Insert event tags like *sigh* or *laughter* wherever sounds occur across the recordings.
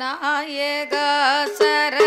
येगा sir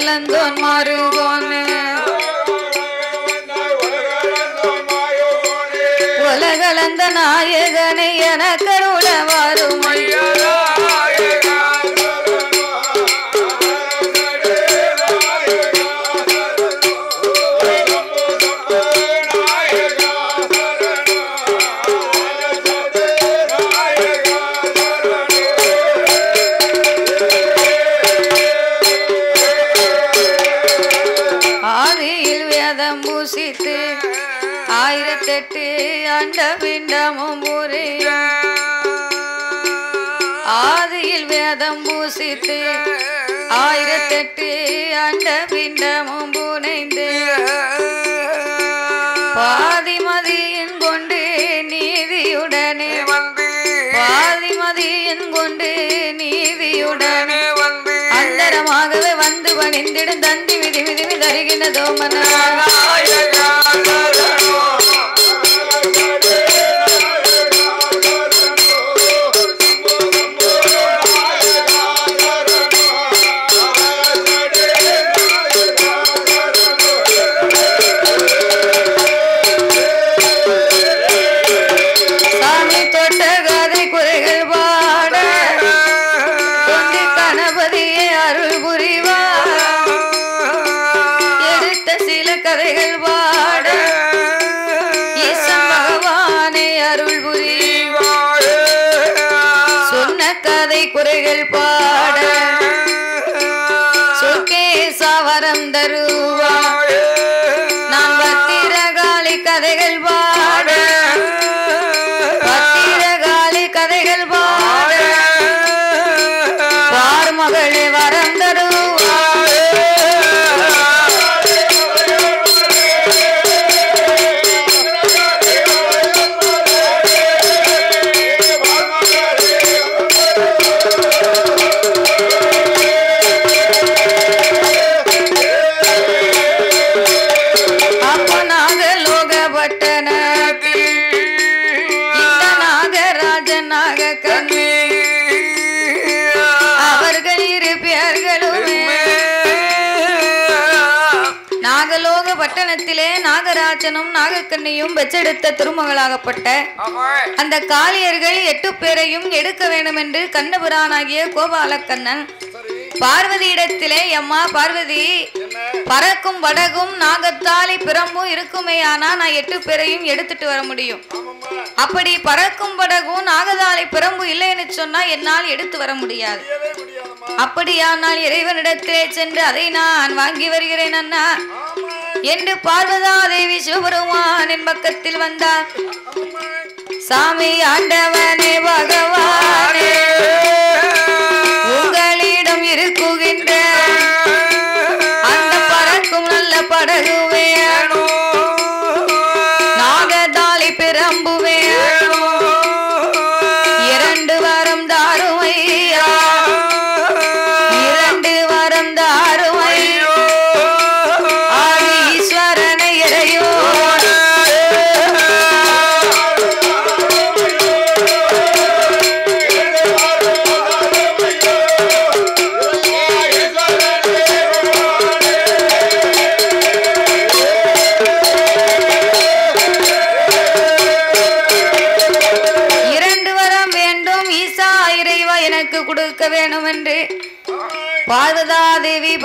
உலகலந்தோன் மாறுகோனே Ulagalantha நாயகனை என கருள வரும். ஆதியில் அண்ட பிண்டமும் புரிய ஆதியில் வேதம் பூசித்து ஆயிரத்தெட்டு அண்ட பிண்டமும் புனைந்து பாதிமதியின் கொண்டு நீதியுடனே வந்து பாதிமதியின் கொண்டு நீதியுடனே வந்து அந்தரமாகவே வந்து பணிந்திடும் தந்தி விதி விதி தருகின்ற தோமன. நாகராஜனும் நாகக்கண்ணியும் பெற்றெடுத்த திருமகளாகப்பட்ட அந்த காளியர்கள் எட்டு பேரையும் எடுக்க வேண்டும் என்று கண்ணபுரானாகிய கோபாலக்கண்ணன் பார்வதியிடத்திலே எம்மா பார்வதி பறக்கும் வடகும் நாகத்தாலி பிரம்பும் இருக்குமேயானா? நான் எட்டு பேரையும் எடுத்துட்டு வர முடியும். அப்படி பறக்கும் படகும் நாகதாளி பிரம்பு இல்லைன்னு சொன்னா என்னால் எடுத்து வர முடியாது. அப்படியானால் இறைவனிடத்திலே சென்று அதை நான் வாங்கி வருகிறேன் அண்ணா. என்று பார்வதா தேவி சிவபெருமானின் பக்கத்தில் வந்தார். சாமி ஆண்டவனே பகவானே.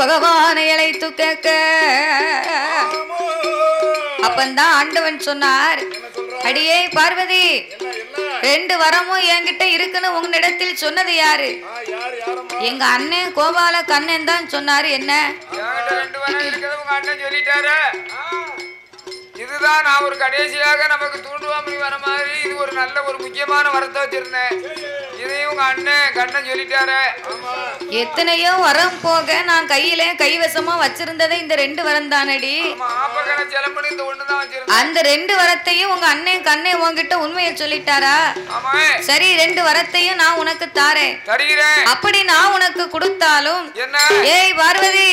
பகவானை அழைத்து கேட்க. அப்பந்தான் ஆண்டவன் சொன்னார் அடியே பார்வதி ரெண்டு வரமும் என்கிட்ட இருக்குன்னு உன்னிடத்தில் சொன்னது யாரு? எங்க அண்ணன் கோபால கண்ணன் தான் சொன்னாரு என்ன? இதுதான் நான் ஒரு கடைசியாக நமக்கு தூண்டுவாமணி வர மாதிரி இது ஒரு நல்ல ஒரு முக்கியமான வரத்தை வச்சிருந்தேன். இதையும் உங்க அண்ணன் கண்ணன் சொல்லிட்டாரு. எத்தனையோ வரம் போக நான் கையில கைவசமா வச்சிருந்ததே இந்த ரெண்டு வரம் தானடி. அந்த ரெண்டு வரத்தையும் உங்க அண்ணன் கண்ணே உன்கிட்ட உண்மையை சொல்லிட்டாரா? சரி ரெண்டு வரத்தையும் நான் உனக்கு தாரேன். அப்படி நான் உனக்கு கொடுத்தாலும் ஏய் பார்வதி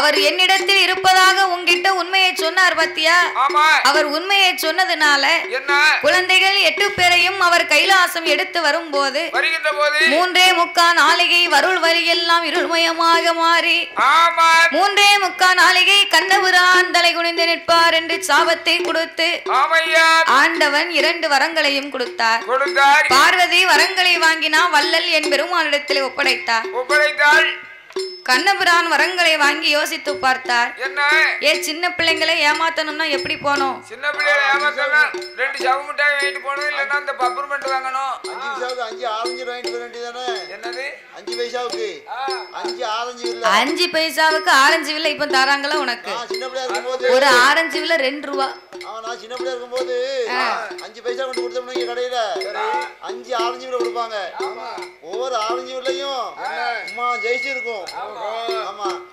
அவர் என்னிடத்தில் இருப்பதாக உன்கிட்ட உண்மையை சொன்னார் பாத்தியா? அவர் உண்மையை சொன்னதுனால என்ன? குழந்தைகள் எட்டு பேரையும் அவர் கைலாசம் எடுத்து வரும்போது வருகின்ற போது மூன்றே முக்கா நாளிகை வருள் வரியெல்லாம் இருள்மயமாக மாறி மூன்றே முக்கா நாளிகை கண்ணபுரான் தலை குனிந்து நிற்பார் என்று சாபத்தை கொடுத்து ஆண்டவன் இரண்டு வரங்களையும் கொடுத்தார். கொடுத்தார். பார்வதி வரங்களை வாங்கினா வள்ளல் என் பெருமானிடத்தில் ஒப்படைத்தார். ஒப்படைத்தாள். கண்ணபுரான் வரங்களை வாங்கி யோசித்து பார்த்தார். என்ன? ஏ சின்ன பிள்ளைங்களை ஏமாத்தணும்னா எப்படி போனோம் சின்ன பிள்ளைகளை ஏமாத்தலாம் ரெண்டு சவு மிட்டாய் வாங்கிட்டு போகணும் இல்லைன்னா அந்த பப்பர்மெண்ட் வாங்கணும். அஞ்சு பைசாவுக்கு அஞ்சு ஆரஞ்சு வாங்கிட்டு வர வேண்டியதானே என்னது? அஞ்சு பைசாவுக்கு. அஞ்சு ஆரஞ்சு அஞ்சு பைசாவுக்கு ஆரஞ்சு வில்லை இப்ப தராங்களா உனக்கு? சின்ன பிள்ளையா இருக்கும்போது ஒரு ஆரஞ்சு வில்லை ரெண்டு ரூபா. அவன் நான் சின்ன பிள்ளையா இருக்கும்போது அஞ்சு பைசா கொண்டு கொடுத்தோம்னா கடையில. அஞ்சு ஆரஞ்சு கொடுப்பாங்க. ஒவ்வொரு ஆரஞ்சு அம்மா ஜெயிச்சு இருக்கும்.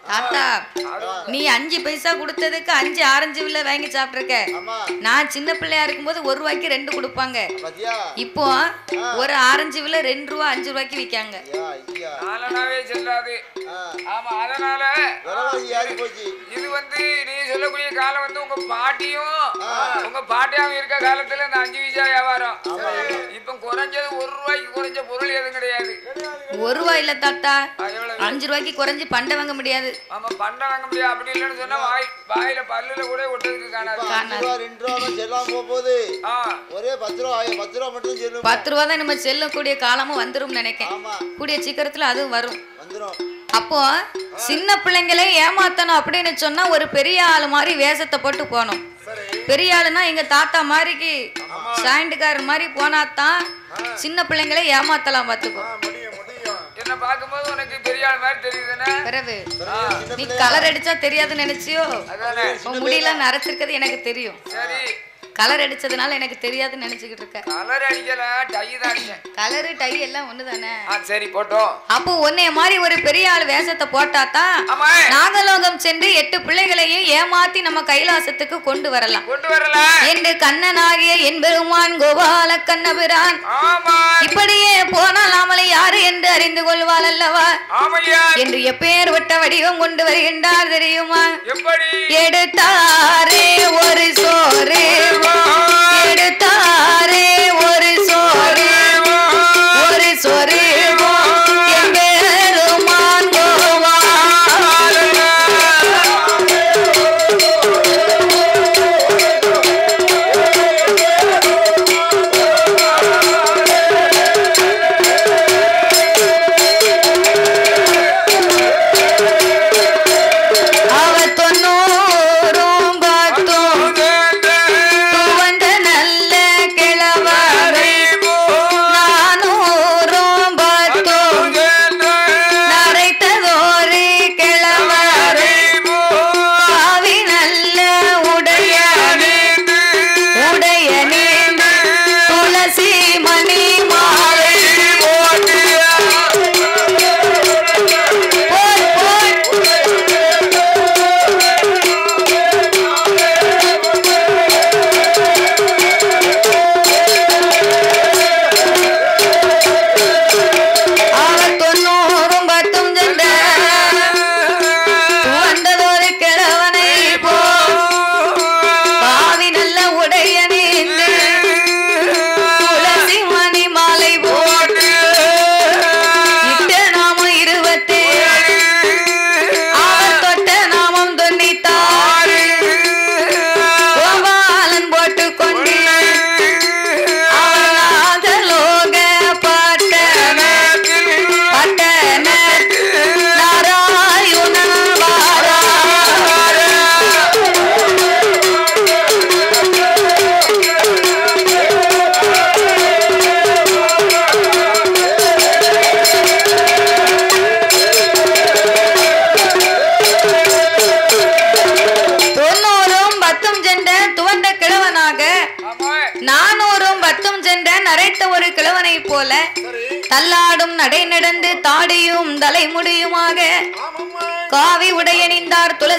தாத்தா நீ அஞ்சு பைசா கொடுத்ததுக்கு அஞ்சு ஆரஞ்சு வில்லை வாங்கி சாப்பிட்டுருக்க. ஆமா. நான் சின்ன பிள்ளையா இருக்கும்போது ஒரு ரூபாய்க்கு ரெண்டு கொடுப்பாங்க. இப்போ ஒரு ஆரஞ்சு வில்லை ரெண்டு ரூபா அஞ்சு ரூபாய்க்கு விற்காங்க இது வந்து நீ சொல்லக்கூடிய காலம் வந்து உங்க பாட்டியும் உங்க பாட்டியாவும் இருக்க காலத்துல இந்த அஞ்சு பைசா வியாபாரம். இப்ப குறைஞ்சது ஒரு ரூபாய்க்கு குறைஞ்ச பொருள் எதுவும் கிடையாது. ஒரு ரூபா இல்ல தாத்தா. அஞ்சு ரூபாய்க்கு குறைஞ்சு பண்டை வாங்க முடியாது. ஆமா பண்டம் வாங்க முடியாது அப்படி இல்லைன்னு சொன்னா வாய் வாயில பல்லுல கூட ஒட்டதுக்கு காணாது. அஞ்சு ரூபா ரெண்டு ரூபா தான் செல்லாம போக போகுது ஆ. ஒரே பத்து ரூபா ஆயி- பத்து ரூபா மட்டும் செல்லும்? பத்து ரூபா தான் நம்ம செல்லக்கூடிய காலமும் வந்துரும் நினைக்கேன் ஆமா. கூடிய சீக்கிரத்துல அதுவும் வரும். வந்துரும். அப்போ சின்ன பிள்ளைங்களை ஏமாத்தணும் அப்படின்னு சொன்னா ஒரு பெரிய ஆளு மாதிரி வேஷத்தை போட்டு போகணும். பெரிய ஆளுனா எங்க தாத்தா மாதிரிக்கு சாயண்டுக்காரர் மாதிரி போனாதான் சின்ன பிள்ளைங்களை ஏமாத்தலாம் பார்த்துக்கோ. என்ன பார்க்கும்போது உனக்கு பெரிய ஆள் மாதிரி தெரியுதுன்னு? பிறகு. நீ கலர் அடிச்சா தெரியாதுன்னு நினைச்சியோ? அதானே. உன் முடியெல்லாம் நரைச்சிருக்கிறது எனக்கு தெரியும். சரி. கலர் அடிச்சதுனால எனக்கு தெரியாதுன்னு நினைச்சுக்கிட்டு இருக்க. கலர் அடிக்கல டை தான் அடிச்சேன். கலரு டை எல்லாம் ஒண்ணுதானே? சரி போட்டோம். அப்போ உன்னைய மாதிரி ஒரு பெரிய ஆள் வேஷத்தை போட்டாதான் ஆமா. நாகலோகம் சென்று எட்டு பிள்ளைகளையும் ஏமாத்தி நம்ம கைலாசத்துக்கு கொண்டு வரலாம். கொண்டு வரல. என்று கண்ணனாகிய என் பெருமான் கோபால கண்ணபிரான். இப்படியே போனால் அவளை யாரு என்று அறிந்து கொள்வாள் அல்லவா? என்று எப்பேற்பட்ட வடிவம் கொண்டு வருகின்றார் தெரியுமா? எடுத்தாரே ஒரு சோறு. எடுத்தாரே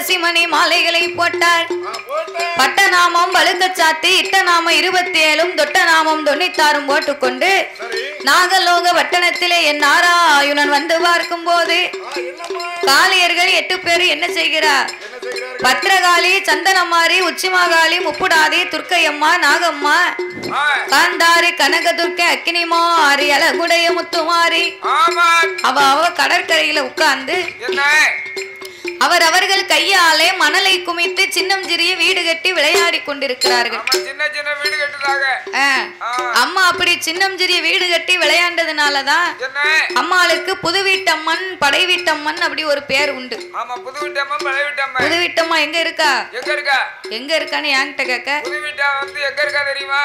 உடையணிந்தார் மாலைகளை போட்டார். பட்ட நாமம் வழுக்க சாத்தி இட்ட நாம இருபத்தி ஏழும் தொட்ட நாமம் தொண்ணூத்தாறும் போட்டுக்கொண்டு நாகலோக வட்டணத்திலே என் நாராயுணன் வந்து பார்க்கும் போது காளியர்கள் எட்டு பேர் என்ன செய்கிறார்? பத்திரகாளி சந்தனமாரி உச்சிமாகாளி முப்புடாதி துர்க்கையம்மா நாகம்மா காந்தாரி கனகதுர்க்கை அக்கினிமாரி அழகுடைய முத்துமாரி. அவ அவ கடற்கரையில உட்கார்ந்து அவர் அவர்கள் கையாலே மணலை குமித்து சின்னம் சிறிய வீடு கட்டி விளையாடி கொண்டிருக்கிறார்கள். அம்மா அப்படி சின்னம் சிறிய வீடு கட்டி விளையாண்டதுனாலதான் அம்மாளுக்கு புது வீட்டம்மன் படை வீட்டம்மன் அப்படி ஒரு பேர் உண்டு. ஆமா புது வீட்டம்மா எங்க இருக்கா? எங்க இருக்கா? எங்க இருக்கான்னு என்கிட்ட கேட்க புது வீட்டா வந்து எங்க இருக்கா தெரியுமா?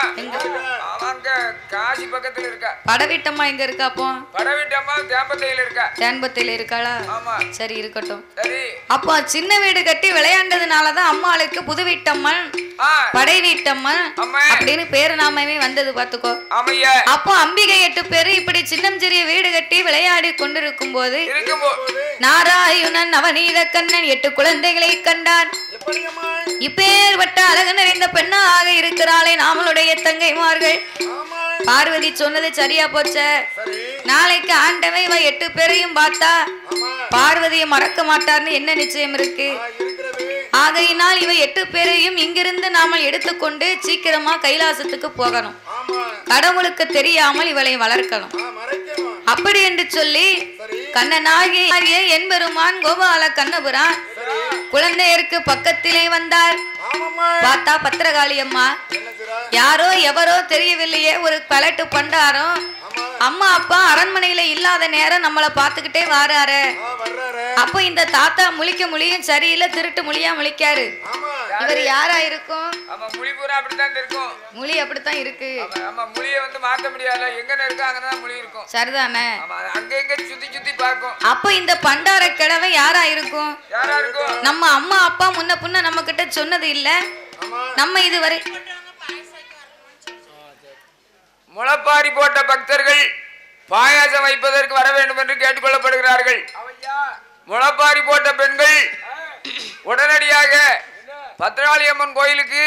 காசி பக்கத்துல இருக்கா. படை வீட்டம்மா எங்க இருக்கா அப்போ? பட வீட்டம்மா தேம்பத்தையில இருக்கா. தேன்பத்தையில இருக்காளா? ஆமா. சரி இருக்கட்டும். சரி. அப்போ சின்ன வீடு கட்டி விளையாண்டதுனாலதான் அம்மாளுக்கு புது வீட்டம்மன் படை வீட்டம்மன் அப்படின்னு பேரு நாமமே வந்தது பாத்துக்கோ அப்போ அம்பிகை எட்டு பேரு இப்படி சின்னம் சிறிய வீடு கட்டி விளையாடி கொண்டிருக்கும் போது நாராயணன் நவநீத கண்ணன் எட்டு குழந்தைகளை கண்டான் இப்பேற்பட்ட அழகு நிறைந்த பெண்ணாக இருக்கிறாளே நாமளுடைய தங்கைமார்கள். பார்வதி சொன்னது சரியா போச்ச? நாளைக்கு ஆண்டவன் இவ எட்டு பேரையும் பார்த்தா பார்வதியை மறக்க மாட்டார்னு என்ன நிச்சயம் இருக்கு? ஆகையினால் இவை எட்டு பேரையும் இங்கிருந்து நாம எடுத்துக்கொண்டு சீக்கிரமா கைலாசத்துக்கு போகணும். கடவுளுக்கு தெரியாமல் இவளை வளர்க்கணும். அப்படி என்று சொல்லி கண்ணனாகிய என்பெருமான் கோபால கண்ணபுரான் குழந்தையருக்கு பக்கத்திலே வந்தார். பார்த்தா பத்திரகாளி அம்மா. யாரோ எவரோ தெரியவில்லையே ஒரு பலட்டு பண்டாரம் அம்மா அப்பா அரண்மனையில இல்லாத நேரம் நம்மள பாத்துக்கிட்டே வாராரு. அப்போ இந்த தாத்தா முழிக்க முழியும் சரியில்லை திருட்டு முழியா முழிக்காரு. இவர் யாரா இருக்கும்? ஆமா முழி பூரா அப்படித்தான் இருக்கும். முழி அப்படித்தான் இருக்கு. ஆமா, ஆமா முழிய வந்து மாத்த முடியாதுல எங்க இருக்கோ அங்கதான் முழி இருக்கும். சரிதானே? அங்க எங்க சுத்தி சுத்தி பார்க்கும். அப்போ இந்த பண்டார கிழவை யாரா இருக்கும்? யாரா இருக்கும்? நம்ம அம்மா அப்பா முன்ன புன்ன நம்ம கிட்ட சொன்னது இல்ல. நம்ம இதுவரை முளப்பாரி போட்ட பக்தர்கள் பாயாசம் வைப்பதற்கு வர வேண்டும் என்று கேட்டுக்கொள்ளப்படுகிறார்கள். முளப்பாரி போட்ட பெண்கள் உடனடியாக பத்ராளியம்மன் கோயிலுக்கு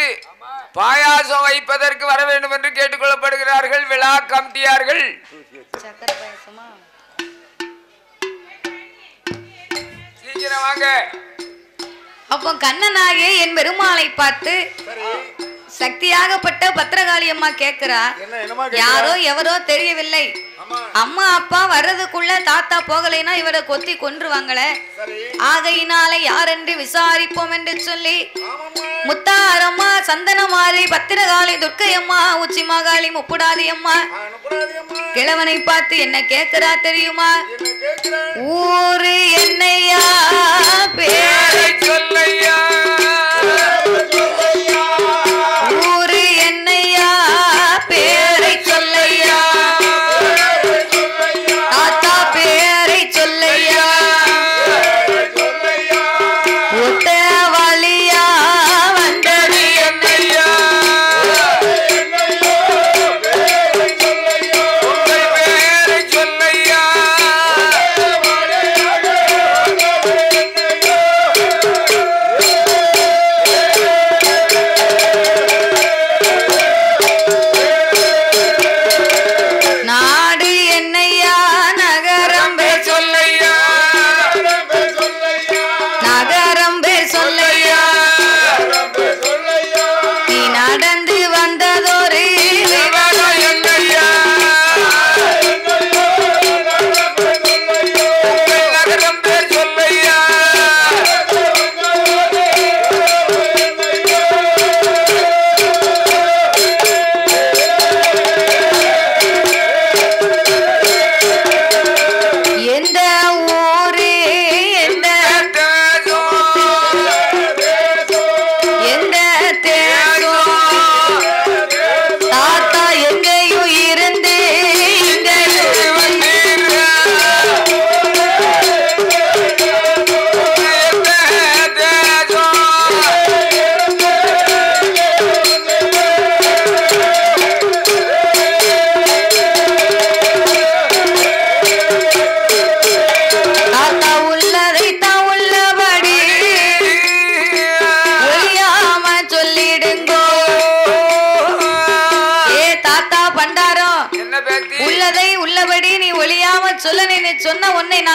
பாயாசம் வைப்பதற்கு வர வேண்டும் என்று கேட்டுக்கொள்ளப்படுகிறார்கள். விழா கமிட்டியார்கள். சீக்கிரம் வாங்க. அப்போ கண்ணனாகிய என் பெருமாளை பார்த்து சக்தியாகப்பட்ட பத்திரகாளி அம்மா கேக்குறா. யாரோ எவரோ தெரியவில்லை. அம்மா அப்பா வர்றதுக்குள்ள தாத்தா போகலைன்னா இவரை கொத்தி கொன்றுவாங்களே. ஆகையினாலே யாரென்று விசாரிப்போம் என்று சொல்லி முத்தாரம்மா சந்தனமாரி பத்திரகாளி துர்க்கையம்மா உச்சி மகாளி முப்புடாதி அம்மா. கிழவனை பார்த்து என்ன கேக்குறா தெரியுமா? ஊரு என்னையா பேரை சொல்லையா?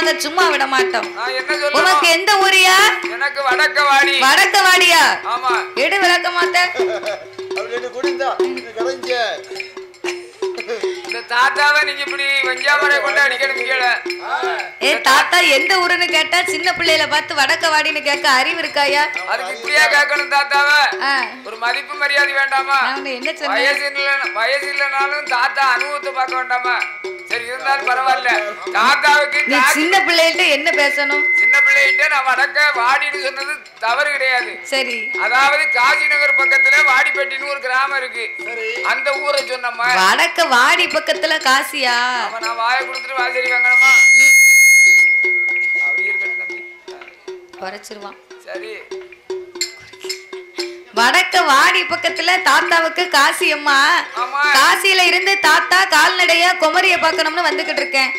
நாங்க சும்மா விட மாட்டோம். நான் என்ன உனக்கு எந்த ஊரியா? எனக்கு வடக்க வாடி வடக்க வாடியா ஆமா எடு விளக்க மாத்த *laughs* தாத்தாவை நீங்க இப்படி வெஞ்சாமரை கொண்டு அடிக்கணும் கேள ஏ தாத்தா எந்த ஊருன்னு கேட்டா சின்ன பிள்ளையில பார்த்து வடக்க வாடின்னு கேட்க அறிவு இருக்காயா அதுக்கு இப்படியா கேட்கணும் தாத்தாவை? ஒரு மதிப்பு மரியாதை வேண்டாமா? என்ன சொன்னேன் வயசு இல்ல வயசு இல்லைனாலும் தாத்தா அனுபவத்தை பார்க்க வேண்டாமா? சரி இருந்தாலும் பரவாயில்ல. தாத்தாவுக்கு நீ சின்ன பிள்ளைகிட்ட என்ன பேசணும்? சின்ன பிள்ளைகிட்ட நான் வடக்க வாடின்னு சொன்னது தவறு கிடையாது. சரி. அதாவது காசி நகர் பக்கத்துல வாடிப்பட்டின்னு ஒரு கிராமம் இருக்கு. அந்த ஊரை சொன்னம்மா. வடக்க வாடி பக்கத்துல காசியா? அவன் நான் வாயை கொடுத்துட்டு வாசரி வாங்கணுமா? அப்படி இருக்கட்டும் தம்பி. குறைச்சிருவான். சரி. வடக்க வாடி பக்கத்துல தாத்தாவுக்கு காசி அம்மா. காசியில இருந்து தாத்தா கால்நடையா குமரிய பார்க்கணும்னு வந்துகிட்டு இருக்கேன்.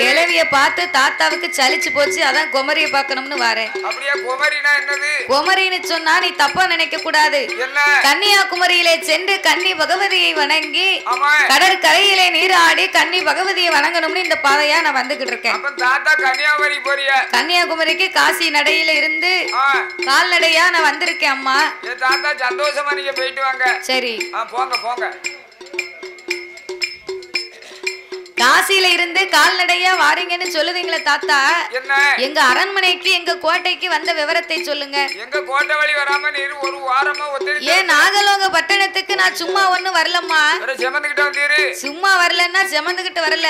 கிழவிய பார்த்து தாத்தாவுக்கு சலிச்சு போச்சு அதான் குமரிய பார்க்கணும்னு வரேன். குமரின்னு சொன்னா நீ தப்பா நினைக்க கூடாது. கன்னியாகுமரியிலே சென்று கன்னி பகவதியை வணங்கி கடற்கரையிலே நீராடி கன்னி பகவதியை வணங்கணும்னு இந்த பாதையா நான் வந்துகிட்டு இருக்கேன். கன்னியாகுமரிக்கு காசி நடையில இருந்து கால்நடையா நான் வந்திருக்கேன். அம்மா. என் தாத்தா சந்தோஷமா நீங்க போயிட்டு வாங்க. சரி. போங்க போங்க. காசியில இருந்து கால்நடையா வாரீங்கன்னு சொல்லுதீங்களே தாத்தா. என்ன? எங்க அரண்மனைக்கு எங்க கோட்டைக்கு வந்த விவரத்தை சொல்லுங்க. எங்க கோட்டை வழி வராம நீர் ஒரு வாரமா ஏன் நாகலோக பட்டணத்துக்கு நான் சும்மா ஒண்ணும் வரலம்மா. சும்மா வரலன்னா செமந்துகிட்டு வரல.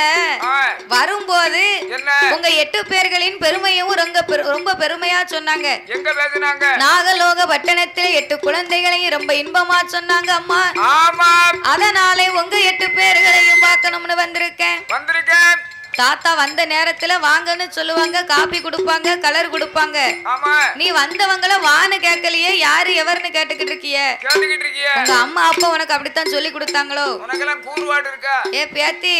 வரும்போது உங்க எட்டு பேர்களின் பெருமையும் ரொம்ப ரொம்ப பெருமையா சொன்னாங்க. எங்க பேசுனாங்க? நாகலோக பட்டணத்தில் எட்டு குழந்தைகளையும் ரொம்ப இன்பமா சொன்னாங்க அம்மா. ஆமா அதனாலே உங்க எட்டு பேர்களையும் பார்க்கணும்னு வந்திருக்கேன். வந்திருக்கேன் தாத்தா வந்த நேரத்துல வாங்கன்னு சொல்லுவாங்க காப்பி கொடுப்பாங்க கலர் கொடுப்பாங்க. ஆமா. நீ வந்தவங்கள வான்னு கேட்கலையே யாரு எவர்னு கேட்டுக்கிட்டு இருக்கிய? உங்க அம்மா அப்பா உனக்கு அப்படித்தான் சொல்லி கொடுத்தாங்களோ? ஏ பேத்தி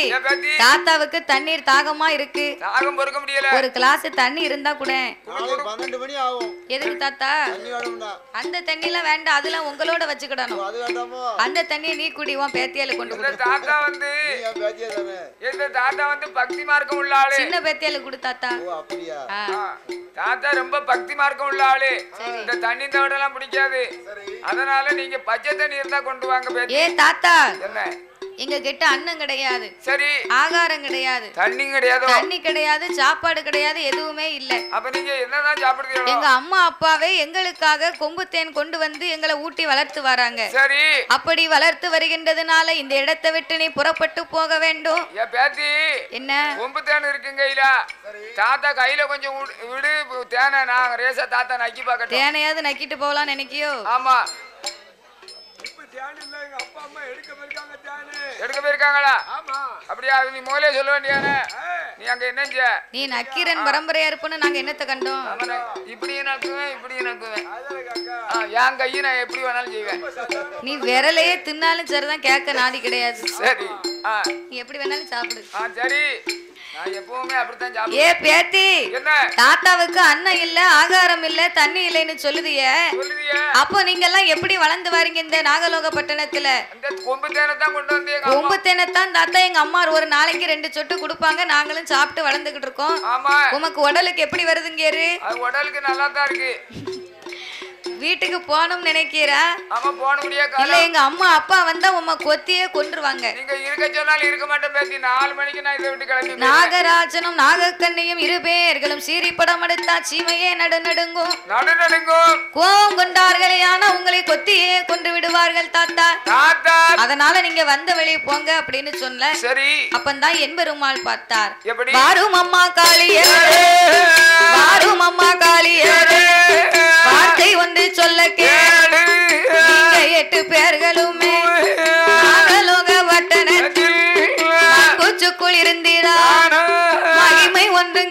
தாத்தாவுக்கு தண்ணீர் தாகமா இருக்கு. தாகம் பொறுக்க முடியல. ஒரு கிளாஸ் தண்ணி இருந்தா கூட. எதுக்கு தாத்தா? தண்ணி அந்த தண்ணிலாம் வேண்டாம் அதெல்லாம் உங்களோட வச்சுக்கிடணும். அது வேண்டாமோ? அந்த தண்ணியை நீ குடி உன் பேத்தியால கொண்டு தாத்தா வந்து தாத்தா வந்து பக்தி மார்க்கம் உள்ள ஆளு. சின்ன பேத்தியால கொடு தாத்தா. ஓ அப்படியா? தாத்தா ரொம்ப பக்தி மார்க்கம் உள்ள ஆளு. இந்த தண்ணி தவிடெல்லாம் பிடிக்காது. அதனால நீங்க பச்சை தண்ணி இருந்தா கொண்டு வாங்க பேத்தி. ஏ தாத்தா. என்ன? எங்க கிட்ட அன்னம் கிடையாது. சரி. ஆகாரம் கிடையாது. தண்ணி கிடையாதோ? தண்ணி கிடையாது சாப்பாடு கிடையாது எதுவுமே இல்ல. அப்ப நீங்க என்னதான் சாப்பிடுறீங்களோ? எங்க அம்மா அப்பாவே எங்களுக்காக கொம்பு தேன் கொண்டு வந்து எங்களை ஊட்டி வளர்த்து வராங்க. சரி. அப்படி வளர்த்து வருகின்றதுனால இந்த இடத்தை விட்டு நீ புறப்பட்டு போக வேண்டும். என் பேத்தி. என்ன? கொம்பு தேன் இருக்குங்க கையில தாத்தா கையில கொஞ்சம் விடு- விடு தேனை நான் ரேசா தாத்தா நக்கி பார்க்கட்டும். தேனையாவது நக்கிட்டு போகலாம்னு நினைக்கியோ? ஆமா. எடுக்க போயிருக்காங்களா? அப்படியா அது நீ முதலே சொல்ல வேண்டியானே நீ அங்க என்ன செஞ்ச? நீ நக்கீரன் பரம்பரையா இருப்புன்னு நாங்க என்னத்த கண்டோம்? இப்படியும் நக்குவேன் இப்படியும் நக்குவேன். என் கையை நான் எப்படி வேணாலும் செய்வேன். நீ விரலையே தின்னாலும் சரிதான் கேட்க நாதி கிடையாது. சரி ஆ. நீ எப்படி வேணாலும் சாப்பிடு. சரி. ஏ பேத்தி தாத்தாவுக்கு அன்னம் இல்ல ஆகாரம் இல்ல தண்ணி இல்லைன்னு சொல்லுதிய. அப்போ நீங்க எல்லாம் எப்படி வளர்ந்து வரீங்க இந்த நாகலோக பட்டணத்துல? கொம்பு தேனைத்தான் தாத்தா எங்க அம்மா ஒரு நாளைக்கு ரெண்டு சொட்டு கொடுப்பாங்க நாங்களும் சாப்பிட்டு வளர்ந்துகிட்டு இருக்கோம். உமக்கு உடலுக்கு எப்படி வருதுங்கேரு அது உடலுக்கு நல்லா தான் இருக்கு. வீட்டுக்கு போகணும்னு நினைக்கிறா? ஆமா போன முடியா இல்ல எங்க அம்மா அப்பா வந்தா உம்மை கொத்தியே கொன்றுவாங்க. நீங்க இருக்க சொன்னாலும் இருக்க மாட்டேன் பேசி நாலு மணிக்கு நான் இதை விட்டு கிளம்பி. நாகராஜனும் நாகக்கண்ணியும் இரு பேர்களும் சீறி படம் எடுத்தா சீமையே நடு நடுங்கும் நடு நடுங்கும் கோவம் கொண்டார்களே ஆனா உங்களை கொத்தியே கொன்று விடுவார்கள் தாத்தா. தாத்தா. அதனால நீங்க வந்த வெளியே போங்க அப்படின்னு சொன்ன சரி. அப்பந்தான் என்பெருமாள் பார்த்தார். எப்படி? வாரும் அம்மா காளியர் வாரும் அம்மா காளியர் வார்த்தை ஒன்று சொல்ல கேளு. எட்டு பேர்களுமே. நாகலோக வட்டணத்தில். குச்சுக்குள் இருந்தீரா மகிமை ஒன்றும்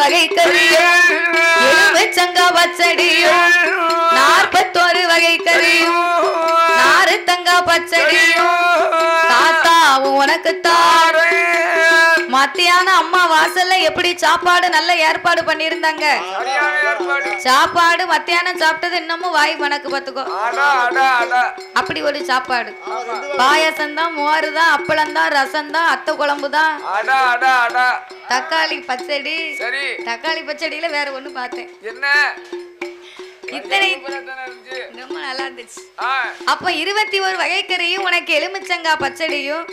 வகை கறியும் எலுமிச்சங்கா பச்சடியும் நாற்பத்தோரு வகை கறியும் நாரத்தங்கா பச்சடியும் தாத்தாவும் உனக்கு தாரும் மத்தியானம் அம்மா வாசல்ல எப்படி சாப்பாடு நல்ல ஏற்பாடு ஏற்பாடு சாப்பாடு மத்தியானம் சாப்பிட்டது இன்னமும் வாய் மணக்கு அடா அப்படி ஒரு சாப்பாடு. பாயாசம் தான் மோர் தான் அப்பளம் தான் ரசம் தான் அத்தை குழம்பு தான் தக்காளி பச்சடி. தக்காளி பச்சடியில வேற ஒண்ணு பார்த்தேன். என்ன? இத்தனை. ரொம்ப நல்லா இருந்துச்சு. அப்ப இருபத்தி ஒரு வகைக்கறியும் உனக்கு எலுமிச்சங்கா பச்சடியும்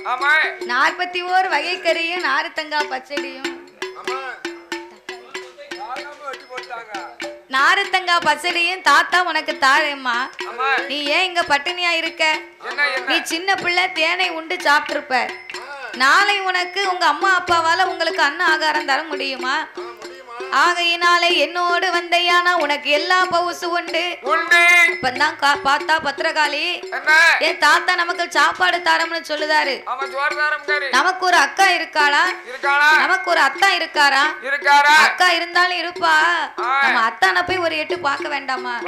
நாற்பத்தி ஓரு வகைக்கறியும் நாரத்தங்கா பச்சடியும். நாரத்தங்கா பச்சடியும் தாத்தா உனக்கு தாரேம்மா ஆமா. நீ ஏன் இங்க பட்டினியா இருக்க? நீ சின்ன பிள்ளை தேனை உண்டு சாப்பிட்டிருப்ப. நாளை உனக்கு உங்க அம்மா அப்பாவால உங்களுக்கு அன்ன ஆகாரம் தர முடியுமா? ஆகையினாலே என்னோடு வந்தையானா உனக்கு எல்லா பவுசு உண்டு. உண்டு. இப்பதான் கா- பார்த்தா பத்திரகாளி. ஏன் தாத்தா நமக்கு சாப்பாடு தரம்னு சொல்லுதாரு. நமக்கு ஒரு அக்கா இருக்காளா? இருக்காளா? நமக்கு ஒரு அத்தா இருக்காரா? இருக்காரா? அக்கா இருந்தாலும் இருப்பா. நம்ம அத்தானை போய் ஒரு எட்டு பார்க்க வேண்டாமா?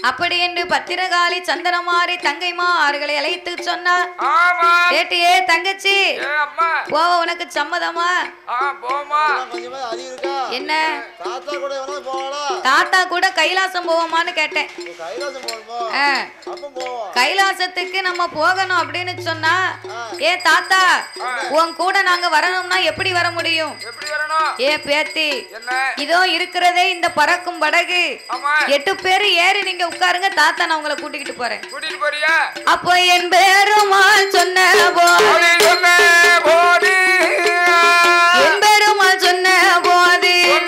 அப்படி என்று பத்திரகாளி சந்தனமாரி தங்கைமார்களை அழைத்து சொன்னார். ஆமா. ஏட்டியே தங்கச்சி. ஏ அம்மா. போவ உனக்கு சம்மதமா? ஆ போமா கொஞ்சமா அதிகம் இருக்கா? என்ன? தாத்தா கூட தாத்தா கைலாசம் போவோமான்னு கேட்டேன். கைலாசத்துக்கு நம்ம போகணும் அப்படின்னு சொன்னா ஏ தாத்தா உன் கூட நாங்க வரணும்னா எப்படி வர முடியும்? ஏ பேத்தி இதோ இருக்கிறதே இந்த பறக்கும் படகு எட்டு பேரு ஏறி நீங்க உட்காருங்க தாத்தா நான் உங்களை கூட்டிக்கிட்டு போறேன். அப்போ என் பெருமாள் சொன்ன போது. என் பெருமாள் சொன்ன போது சொன்ன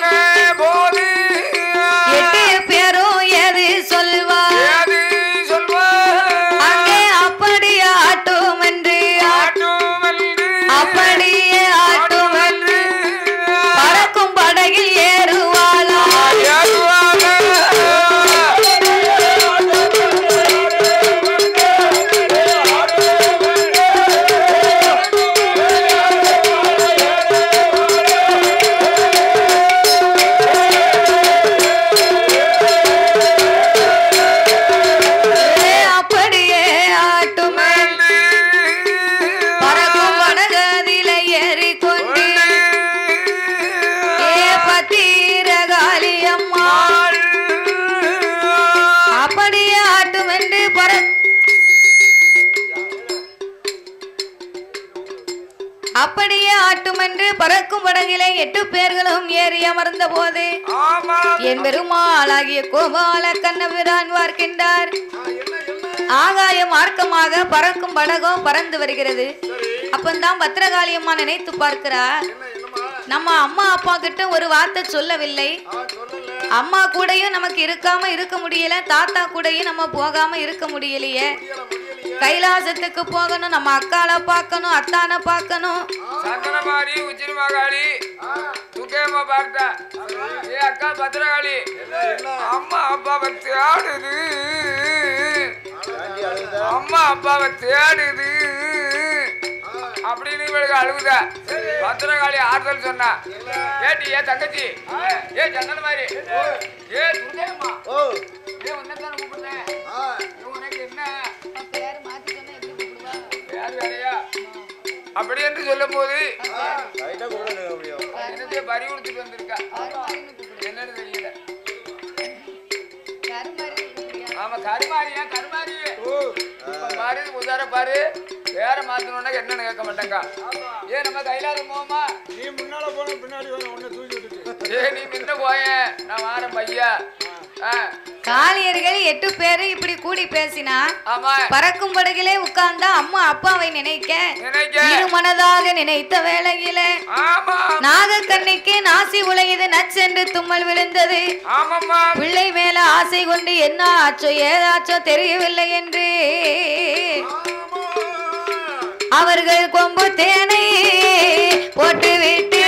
கண்ணபிரான் பார்க்கின்றார் ஆகாய மார்க்கமாக பறக்கும் படகம் பறந்து வருகிறது. அப்பந்தான் பத்திரகாளியம்மா நினைத்து பார்க்கிறார். நம்ம அம்மா அப்பா கிட்ட ஒரு வார்த்தை சொல்லவில்லை. அம்மா கூடயும் நமக்கு இருக்காம இருக்க முடியல. தாத்தா கூடயும் நம்ம போகாம இருக்க முடியலையே. கைலாசத்துக்கு போகணும் நம்ம அக்கால பார்க்கணும் அத்தான பார்க்கணும். அக்கா பத்திரகாளி. அம்மா அப்பாவை தேடுது? அம்மா அப்பாவை தேடுது. அப்படின்னு இவளுக்கு அழுகுதா. பத்திரகாளி ஆறுதல் சொன்னா. ஏட்டி ஏ தங்கச்சி? ஏ சந்தனமாரி ஏ துர்கேம்மா. ஓ. ஏ உன்னதான கூப்பிடுறேன் ஏ, உனக்கு என்ன? பேர் மாத்தி அப்படி என்று சொல்லும் போது என்னத்தையும் பறி கொடுத்துட்டு வந்திருக்கா. என்னன்னு தெரியல? ஆமா கருமாரியா கருமாரி? பாரு உதார பாரு. வேற மாத்தணும்னா என்னன்னு கேட்க மாட்டேங்க ஏன் நம்ம கைலாசம் போவோமா? நீ முன்னால போன பின்னாடி உன்னை தூக்கி விட்டுட்டு. ஏ நீ முன்ன போய நான் வாரேன் பையா. காளியர்கள் எட்டு பேரு இப்படி கூடி பேசினா பறக்கும் படகிலே உட்கார்ந்தா அம்மா அப்பாவை நினைக்க இரு மனதாக நினைத்த வேளையிலே நாகக்கண்ணிக்கு நாசி உலையுது நச்சென்று தும்மல் விழுந்தது. பிள்ளை மேல ஆசை கொண்டு என்ன ஆச்சோ ஏதாச்சோ தெரியவில்லை என்று. அவர்கள் கொம்பு தேனை போட்டு விட்டு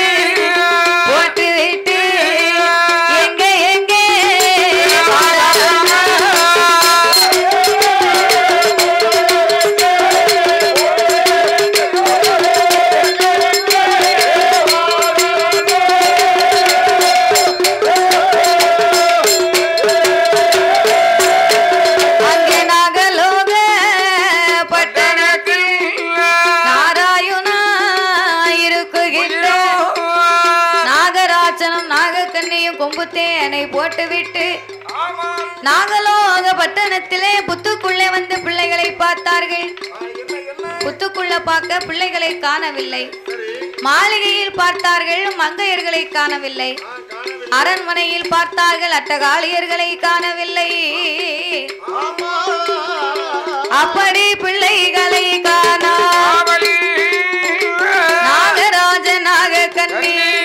புத்துக்குள்ள பார்க்க பிள்ளைகளை காணவில்லை. மாளிகையில் பார்த்தார்கள் மங்கையர்களை காணவில்லை. அரண்மனையில் பார்த்தார்கள் அட்டகாளியர்களை காணவில்லை. அப்படி பிள்ளைகளை காணா. ஆவலி நாகராஜ நாகக்கண்ணி அவளோ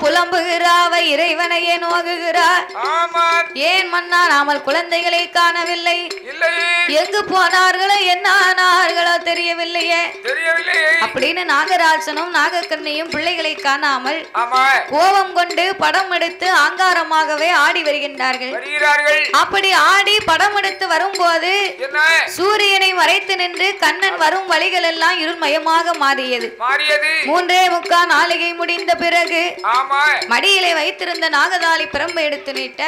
புலம்புகிறாவ இறைவனையே நோகுகிறார் ஆமா ஏன் மன்னா நாமல் குழந்தைகளை காணவில்லை? எங்கு போனார்களோ என்ன ஆனார்களோ தெரியவில்லையே. அப்படின்னு நாகராஜனும் நாகக்கண்ணியும் பிள்ளைகளை காணாமல் கோபம் கொண்டு படம் எடுத்து ஆங்காரமாகவே ஆடி வருகின்றார்கள். அப்படி ஆடி படம் எடுத்து வரும்போது சூரியனை மறைத்து நின்று கண்ணன் வரும் வழிகள் எல்லாம் இருள்மயமாக மாறியது. மூன்றே முக்கா நாளிகை முடிந்த பிறகு மடியிலே வைத்திருந்த நாகதாளி பிரம்பை எடுத்து நீட்ட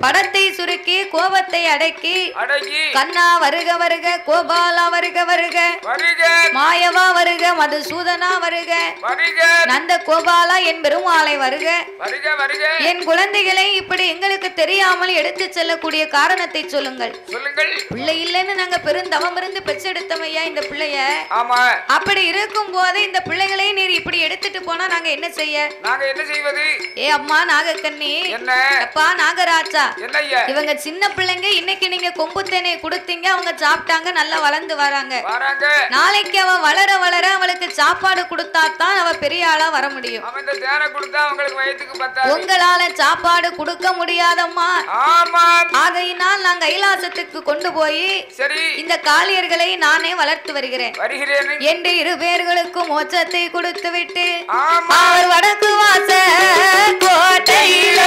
படத்தை சுருக்கி கோபத்தை அடக்கி அடங்கி கண்ணா வருக வருக கோபாலா வருக வருக வருக மாயவா வருக மதுசூதனா வருக வருக நந்த கோபாலா என் பெருமாளை வருக. வருக வருக. என் குழந்தைகளை இப்படி எங்களுக்கு தெரியாமல் எடுத்து செல்லக்கூடிய காரணத்தை சொல்லுங்கள். சொல்லுங்கள். பிள்ளை இல்லைன்னு நாங்க பெருந்தவம் இருந்து பெற்றெடுத்தமையா இந்த பிள்ளைய. ஆமா. அப்படி இருக்கும் போது இந்த பிள்ளைகளை நீர் இப்படி எடுத்துட்டு போனா நாங்க என்ன செய்ய? நாங்க என்ன செய்வது? ஏ அம்மா நாகக்கண்ணி. என்ன? அப்பா நாகராஜா ஐயா இவங்க சின்ன பிள்ளைங்க இன்னைக்கு நீங்க கொம்பு தேனை கொடுத்தீங்க அவங்க சாப்பிட்டாங்க நல்லா வளர்ந்து வராங்க. நாளைக்கு அவ வளர வளர அவளுக்கு சாப்பாடு கொடுத்தா தான் அவ பெரிய ஆளா வர முடியும். உங்களால சாப்பாடு கொடுக்க முடியாதம்மா. ஆகையினால் நான் கைலாசத்துக்கு கொண்டு போய் இந்த காளியர்களை நானே வளர்த்து வருகிறேன். என்று இரு பேர்களுக்கும் மோட்சத்தை கொடுத்து விட்டு வடக்கு வாச கோட்டையில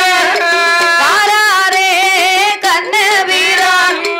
கண்ண வீரான்.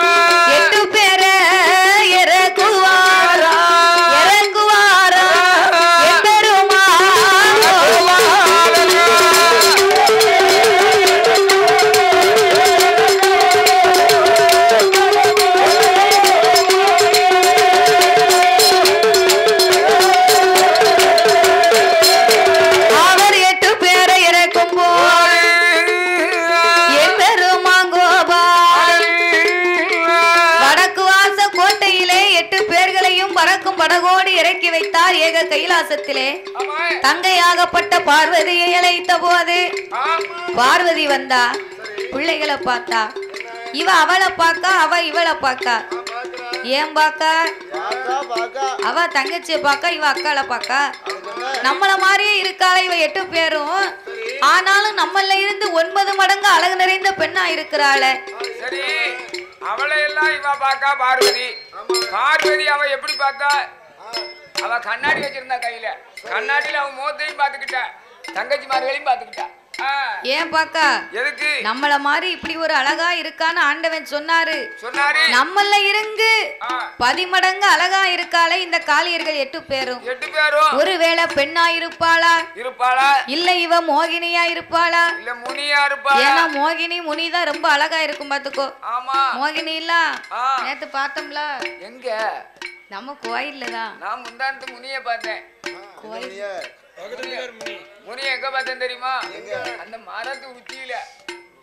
கைலாசத்திலே தங்கையாகப்பட்ட பார்வதியை அழைத்த போது பார்வதி வந்தா பிள்ளைகளை பார்த்தா இவ அவளை பார்க்கா அவ இவளை பார்க்கா? ஏன் பார்க்கா? பாக்கா அவ தங்கச்சியை பார்க்கா இவ அக்காளை பார்க்கா? நம்மள மாதிரியே இருக்காள இவ எட்டு பேரும்? ஆனாலும் நம்மள இருந்து ஒன்பது மடங்கு அழகு நிறைந்த பெண்ணா இருக்கிறாளே. அவளை எல்லாம் இவ பாக்கா பார்வதி. பார்வதி அவ எப்படி பார்த்தா அவ கண்ணாடி வச்சிருந்தா கையில. கண்ணாடியில அவன் முகத்தையும் பாத்துக்கிட்டா தங்கச்சி மார்களையும் பாத்துக்கிட்டா ஏன் பாக்கா? எதுக்கு? நம்மள மாதிரி இப்படி ஒரு அழகா இருக்கான்னு ஆண்டவன் சொன்னாரு. சொன்னாரு. நம்மள இருந்து பதிமடங்கு அழகா இருக்காளே இந்த காளியர்கள் எட்டு பேரும். எட்டு பேரும். ஒருவேளை பெண்ணா இருப்பாளா? இருப்பாளா? இல்ல இவ மோகினியா இருப்பாளா? இல்ல முனியா இருப்பாளா? ஏன்னா மோகினி முனி தான் ரொம்ப அழகா இருக்கும் பாத்துக்கோ ஆமா. மோகினி இல்ல நேத்து பார்த்தோம்ல. எங்க? நம்ம கோயில்ல தான். நான் முந்தானத்து முனிய பார்த்தேன். கோயில். முனி. முனி எங்க பார்த்தேன் தெரியுமா? அந்த மரத்து உச்சியில.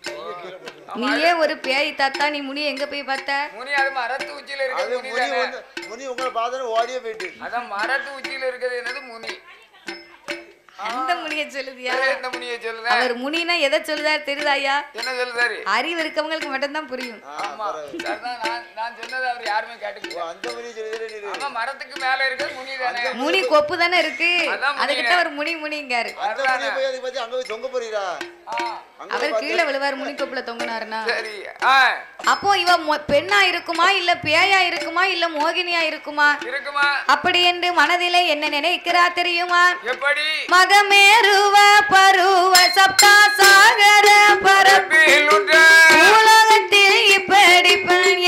*laughs* நீயே ஒரு பேய் தாத்தா நீ முனி எங்க போய் பார்த்த? முனி அது மரத்து உச்சியில அது இருக்கிறது முனி உங்களை பார்த்தோன்னு ஓடியே போயிட்டு. அதான் மரத்து உச்சியில இருக்கிறது என்னது முனி. அந்த முனிய சொல்லுதியா? எந்த முனிய சொல்லுத? அவர் முனினா எதை சொல்லுதாரு தெரியுதாயா என்ன சொல்லுதாரு? அறிவு இருக்கவங்களுக்கு மட்டும்தான் புரியும். ஆமா நான் நான் சொன்னது அவர் யாருமே கேட்டுக்கல. அந்த முனி ஆமா மரத்துக்கு மேல இருக்கிறது முனி தானே. முனி கொப்பு தானே இருக்கு. அதுக்கிட்ட ஒரு முனி முனிங்காரு. அந்த முனி போய் அதுக்கு பத்தி அங்க போய் தொங்க போறீரா? அவர் கீழே விழுவார் முனி கொப்புல தொங்குனாருன்னா அப்போ இவ பெண்ணா இருக்குமா இல்ல பேயா இருக்குமா இல்ல மோகினியா இருக்குமா? இருக்குமா. அப்படி என்று மனதிலே என்ன நினைக்கிறா தெரியுமா? எப்படி? மகமேருவ பருவ சப்தா சாகர பரப்பு. பிலுட்ட உலகத்தில் இப்படி பெண்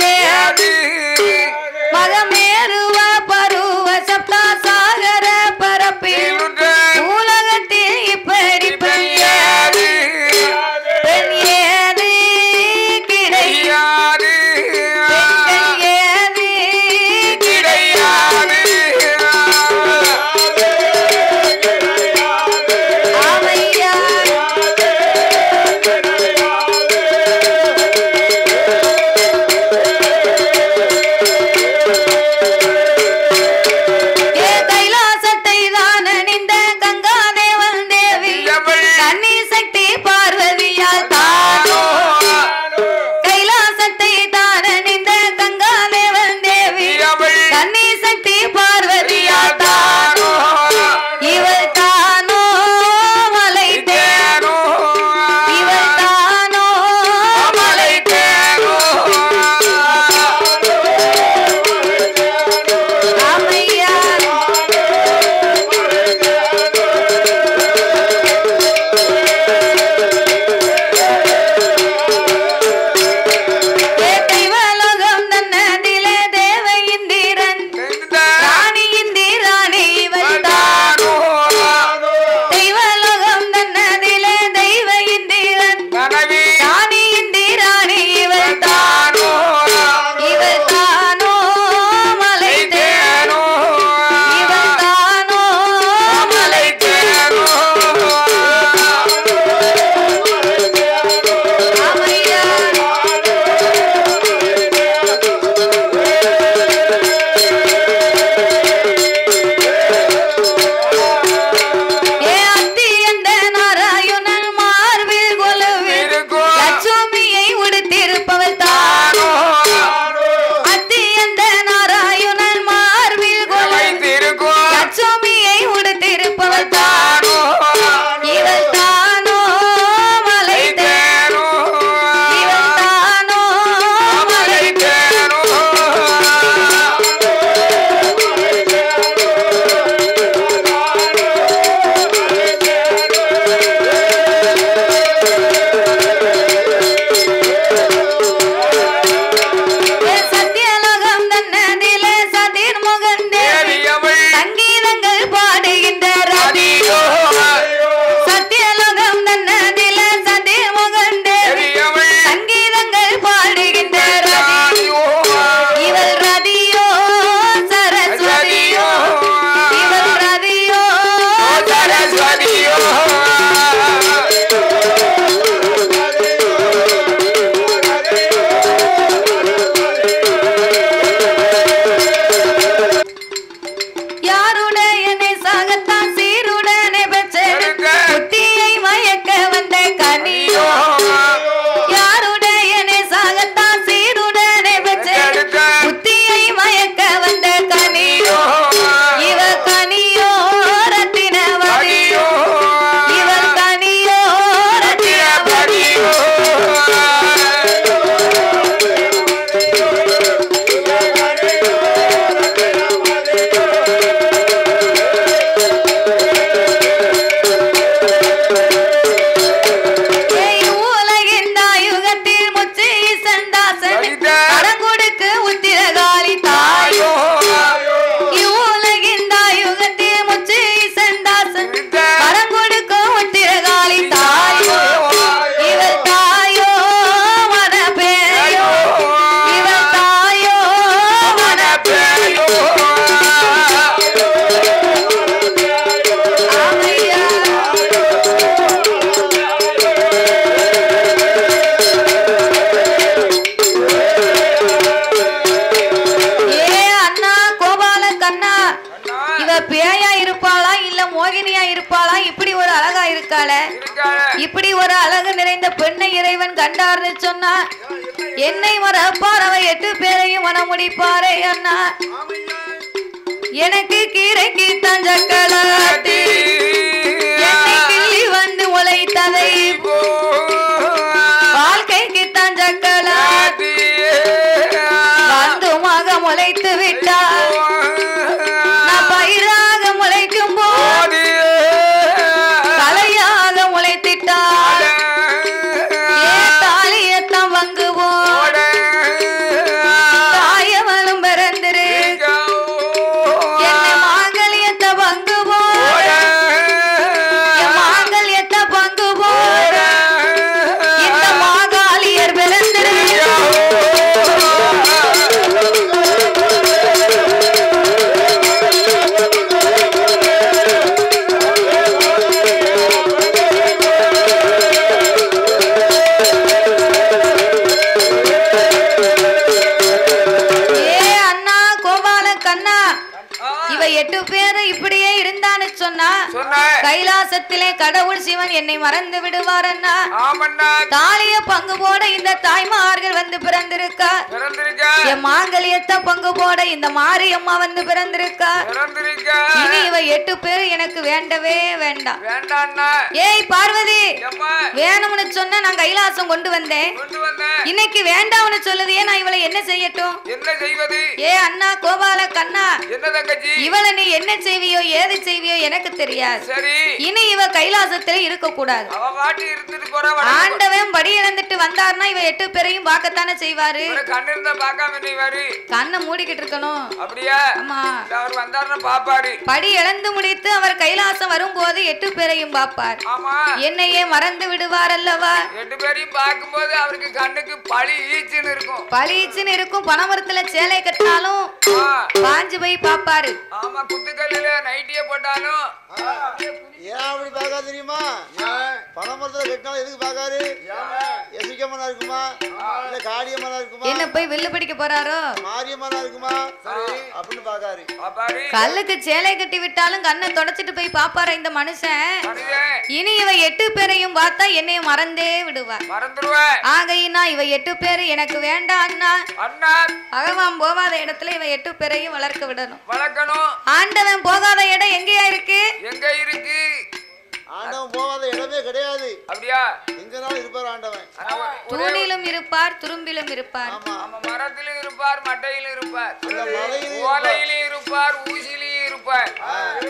கண்டார்னு சொன்னா என்னை மறப்பார் அவ எட்டு பேரையும் மன முடிப்பாரே அண்ணா. எனக்கு கீரைக்கு தஞ்சக்கலாத்தி கடவுள் சிவன் என்னை மறந்து விடுவார் அண்ணா தாலிய பங்கு போட இந்த தாய்மார்கள் வந்து பிறந்திருக்கா என் மாங்கல்யத்தை பங்கு போட இந்த மாரியம்மா வந்து பிறந்திருக்கா இனி இவ எட்டு பேரும் எனக்கு வேண்டவே வேண்டாம். ஏய் பார்வதி வேணும்னு சொன்னா நான் கைலாசம் கொண்டு வந்தேன். இன்னைக்கு வேண்டாம்னு சொல்லுது நான் இவளை என்ன செய்யட்டும்? என்ன செய்வது? ஏ அண்ணா கோபால கண்ணா. என்ன தங்கச்சி? இவளை நீ என்ன செய்வியோ ஏது செய்வியோ எனக்கு தெரியாது. சரி. கைலாசத்திலே இருக்கக்கூடாது. அவ பாட்டி இருந்துட்டு போறா ஆண்டவன் படி இழந்துட்டு வந்தாருன்னா இவ எட்டு பேரையும் பார்க்கத்தானே செய்வாரு? கண்ணு இருந்தா பார்க்காம நீ வரு கண்ணை மூடிக்கிட்டு இருக்கணும். அப்படியா? ஆமா. அவர் வந்தாருன்னா பாப்பாரு. படி இழந்து முடித்து அவர் கைலாசம் வரும்போது எட்டு பேரையும் பார்ப்பார். ஆமா. என்னையே மறந்து விடுவார் அல்லவா எட்டு பேரையும் பார்க்கும்போது அவருக்கு கண்ணுக்கு பழி ஈச்சுன்னு இருக்கும். பளிச்சுன்னு இருக்கும். பனைமரத்துல சேலை கட்டினாலும் ஆ, பாஞ்சு போய் பார்ப்பாரு. ஆமா குத்துக்கல்லுல நைட்டிய போட்டாலும். ஏன் அப்படி பார்க்காது தெரியுமா? கட்டினாலும் எதுக்கு இருக்குமா? இல்ல இருக்குமா? என்ன போய் வில்லு பிடிக்க போறாரோ? மாரியம்மனா இருக்குமா? அப்படின்னு கல்லுக்கு சேலை கட்டி விட்டாலும் கண்ணை தொடச்சிட்டு போய் பாப்பாரு இந்த மனுஷன். இனி இவ எட்டு பேரையும் பார்த்தா என்னைய மறந்தே விடுவார் மறந்துடுவேன் ஆகையினா இவ எட்டு பேரு எனக்கு வேண்டாம் அண்ணா. பகவான் போகாத இடத்துல இவ எட்டு பேரையும் வளர்க்க விடணும். வளர்க்கணும். ஆண்டவன் போகாத இடம் எங்கேயா இருக்கு? எங்க இருக்கு? ஆண்டவன் போகாத இடமே கிடையாது. அப்படியா? எங்கனாலும் இருப்பார் ஆண்டவன். தூணிலும் இருப்பார் துரும்பிலும் இருப்பார். ஆமா. மரத்திலும் இருப்பார் மட்டையிலும் இருப்பார். ஓலையிலும் இருப்பார். ஊசிலையும் இருப்பார்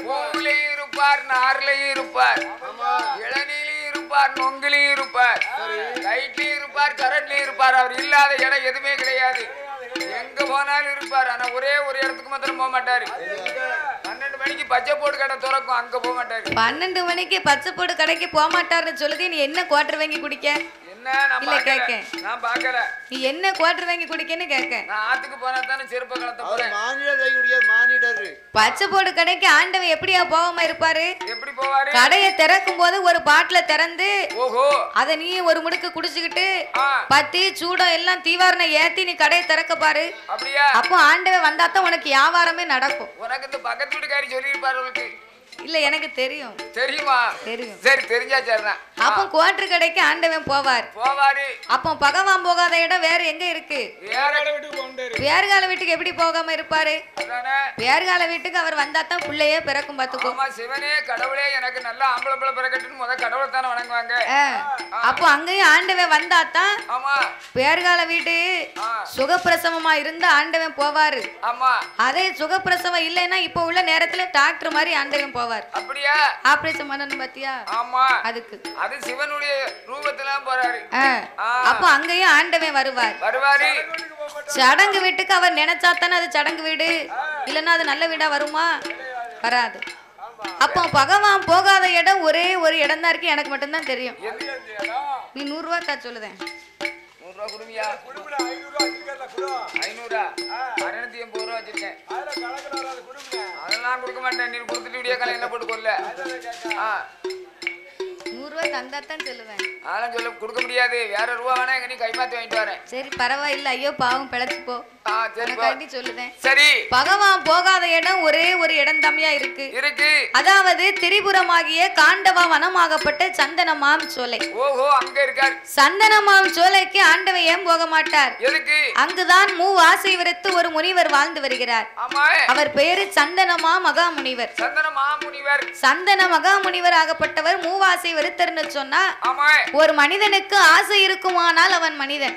பூவிலையும் இருப்பார். நார்லையும் இருப்பார் இளநீலையும் இருப்பார். நொங்கிலையும் இருப்பார் லைட்லயும் இருப்பார். கரண்ட்லயும் இருப்பார். அவர் இல்லாத இடம் எதுவுமே கிடையாது. எங்க போனாலும் இருப்பாரு. ஆனா ஒரே ஒரு இடத்துக்கு மாத்திரம் போக மாட்டாரு. பன்னெண்டு மணிக்கு பச்சை போடு கடை திறக்கும் அங்க போக மாட்டாரு. பன்னெண்டு மணிக்கு பச்சை போடு கடைக்கு போக மாட்டாருன்னு சொல்லுது. நீ என்ன குவாட்டர் வாங்கி குடிக்க? இல்ல, பார்க்கல கேக்கேன். நான் பார்க்கல நீ என்ன குவாட்டர் வாங்கி குடிக்கன்னு கேட்க நான் ஆத்துக்கு போனா தானே செருப்ப கலத்த அவர் போறேன். மானிடர் கை குடிக்காது மானிடர். பச்சை போடு கடைக்கு ஆண்டவன் எப்படியா போகாம இருப்பாரு? எப்படி போவாரு? கடையை திறக்கும் போது ஒரு பாட்டில திறந்து ஓஹோ. அத நீ ஒரு முடுக்கு குடிச்சுக்கிட்டு பத்தி சூடம் எல்லாம் தீவாரனை ஏத்தி நீ கடையை திறக்க பாரு. அப்படியா? அப்போ ஆண்டவன் வந்தா தான் உனக்கு வியாபாரமே நடக்கும். உனக்கு இந்த பக்கத்து வீட்டுக்காரி சொல்லியிருப்பாரு அவளுக்கு இல்ல எனக்கு தெரியும். தெரியுமா? தெரியும். சரி தெரிஞ்சா சரிதான் அப்போ குவாட்டர் கடைக்கு ஆண்டவன் போவார். போவாரு. அப்போ பகவான் போகாத இடம் வேற எங்க இருக்கு? வேர்கால வீட்டுக்கு எப்படி போகாம இருப்பாரு? வேர்கால வீட்டுக்கு அவர் வந்தா தான் பிள்ளையே பிறக்கும் பாத்துக்கோ சிவனே கடவுளே எனக்கு நல்ல ஆம்பளை பிள்ளை பிறக்கட்டுன்னு முத கடவுளை தானே வணங்குவாங்க. அப்போ அங்கேயும் ஆண்டவன் வந்தா தான் ஆமா. வேர்கால வீடு ஆ, சுகப்பிரசவமா இருந்தா ஆண்டவன் போவாரு. ஆமா. அதே சுகப்பிரசவம் இல்லைன்னா இப்போ உள்ள நேரத்துல டாக்டர் மாதிரி ஆண்டவன் போவார் அப்படியா? ஆபரேஷன் பண்ணணும் பாத்தியா? ஆமா. அதுக்கு. அது சிவனுடைய ரூபத்துல போறாரு. அப்போ அங்கேயும் ஆண்டவன் வருவார். வருவாரு. சடங்கு வீட்டுக்கு அவர் நினைச்சா தானே அது சடங்கு வீடு? இல்லைன்னா அது நல்ல வீடா வருமா? வராது. அப்போ பகவான் போகாத இடம் ஒரே ஒரு இடம் தான் இருக்கு. எனக்கு மட்டும்தான் தெரியும். நீ நூறு ரூபா தா சொல்லுதேன். ரூபா கொடுமியா? ஐநூறா? அறுநூத்தி எண்பது ரூபா வச்சிருக்கேன். அதெல்லாம் கொடுக்க மாட்டேன். நீ கொடுத்துட்டு விடிய காலையில போட்டு கொல்ல ஆ நூறு ரூபா தந்தா தான் சொல்லுவேன். அதெல்லாம் சொல்ல கொடுக்க முடியாது. வேற ரூபா வேணா எங்க நீ கைமாத்தி வாங்கிட்டு வரேன். சரி பரவாயில்ல. ஐயோ பாவம் பிழைச்சு போ. ஆ சரிப்பா உனக்காண்டி சொல்லுதேன் சரி. பகவான் போகாத இடம் ஒரே ஒரு இடம் தம்மியா இருக்கு. இருக்கு. அதாவது திரிபுரமாகிய காண்டவ வனமாகப்பட்ட சந்தனமாம் சோலை. ஓஹோ அங்க இருக்கார். சந்தனமாம் சோலைக்கு ஆண்டவன் ஏன் போக மாட்டார்? எதுக்கு? அங்குதான் மூ ஆசை விருத்து ஒரு முனிவர் வாழ்ந்து வருகிறார். ஆமா. அவர் பெயரு சந்தனமா மகா முனிவர் சந்தன மாமுனிவர். சந்தன மகா முனிவர் ஆகப்பட்டவர் மூவாசை விருத்தர்னு சொன்னா ஒரு மனிதனுக்கு ஆசை இருக்குமானால் அவன் மனிதன்.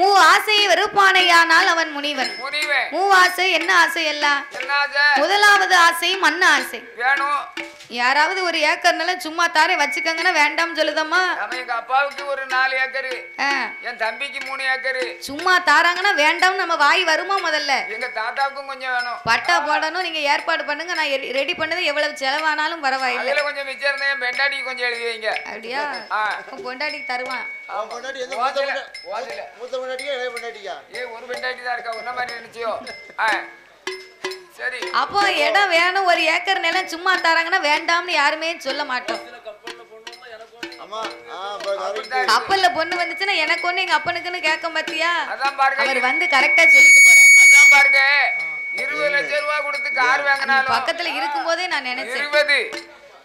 மூ ஆசையை வெறுப்பானையானால் அவன் முனிவன். மூ ஆசை என்ன ஆசை எல்லாம் முதலாவது ஆசை மண்ண ஆசை. யாராவது ஒரு ஏக்கர் நிலம் சும்மா தாரே வச்சுக்கங்கன்னா வேண்டாம் சொல்லுதம்மா. எங்க அப்பாவுக்கு ஒரு நாலு ஏக்கரு. என் தம்பிக்கு மூணு ஏக்கரு. சும்மா தாராங்கன்னா வேண்டாம் நம்ம வாய் வருமா முதல்ல? எங்க தாத்தாவுக்கும் கொஞ்சம் வேணும். பட்டா போடணும் நீங்க ஏற்பாடு பண்ணுங்க. நான் ரெடி பண்ணது எவ்வளவு செலவானாலும் பரவாயில்லை. கொஞ்சம் மிச்சம் இருந்தா என் பெண்டாட்டிக்கு கொஞ்சம் எழுதி வைங்க அப்படியா. உன் பொண்டாட்டிக்கு தருவான். அவன் பொண்டாட்டி எந்த மூத்த பொண்டாட்டியா இளைய பொண்டாட்டியா? ஏ ஒரு பெண்டாட்டி தான் இருக்கா? உன்ன மாதிரி நினைச்சியோ. சரி. அப்போ இடம் வேணும் ஒரு ஏக்கர் நிலம் சும்மா தராங்கன்னா வேண்டாம்னு யாருமே சொல்ல மாட்டோம். கப்பல்ல பொண்ணு வந்துச்சுன்னா எனக்கு ஒண்ணு எங்க அப்பனுக்குன்னு கேட்க பாருங்க அவர் வந்து கரெக்டா சொல்லிட்டு போறாரு. அதான் பாருங்க இருபது லட்சம் ரூபாய் கொடுத்து கார் வாங்கினாலும் பக்கத்துல இருக்கும் போதே நான் நினைச்சேன். இருபது.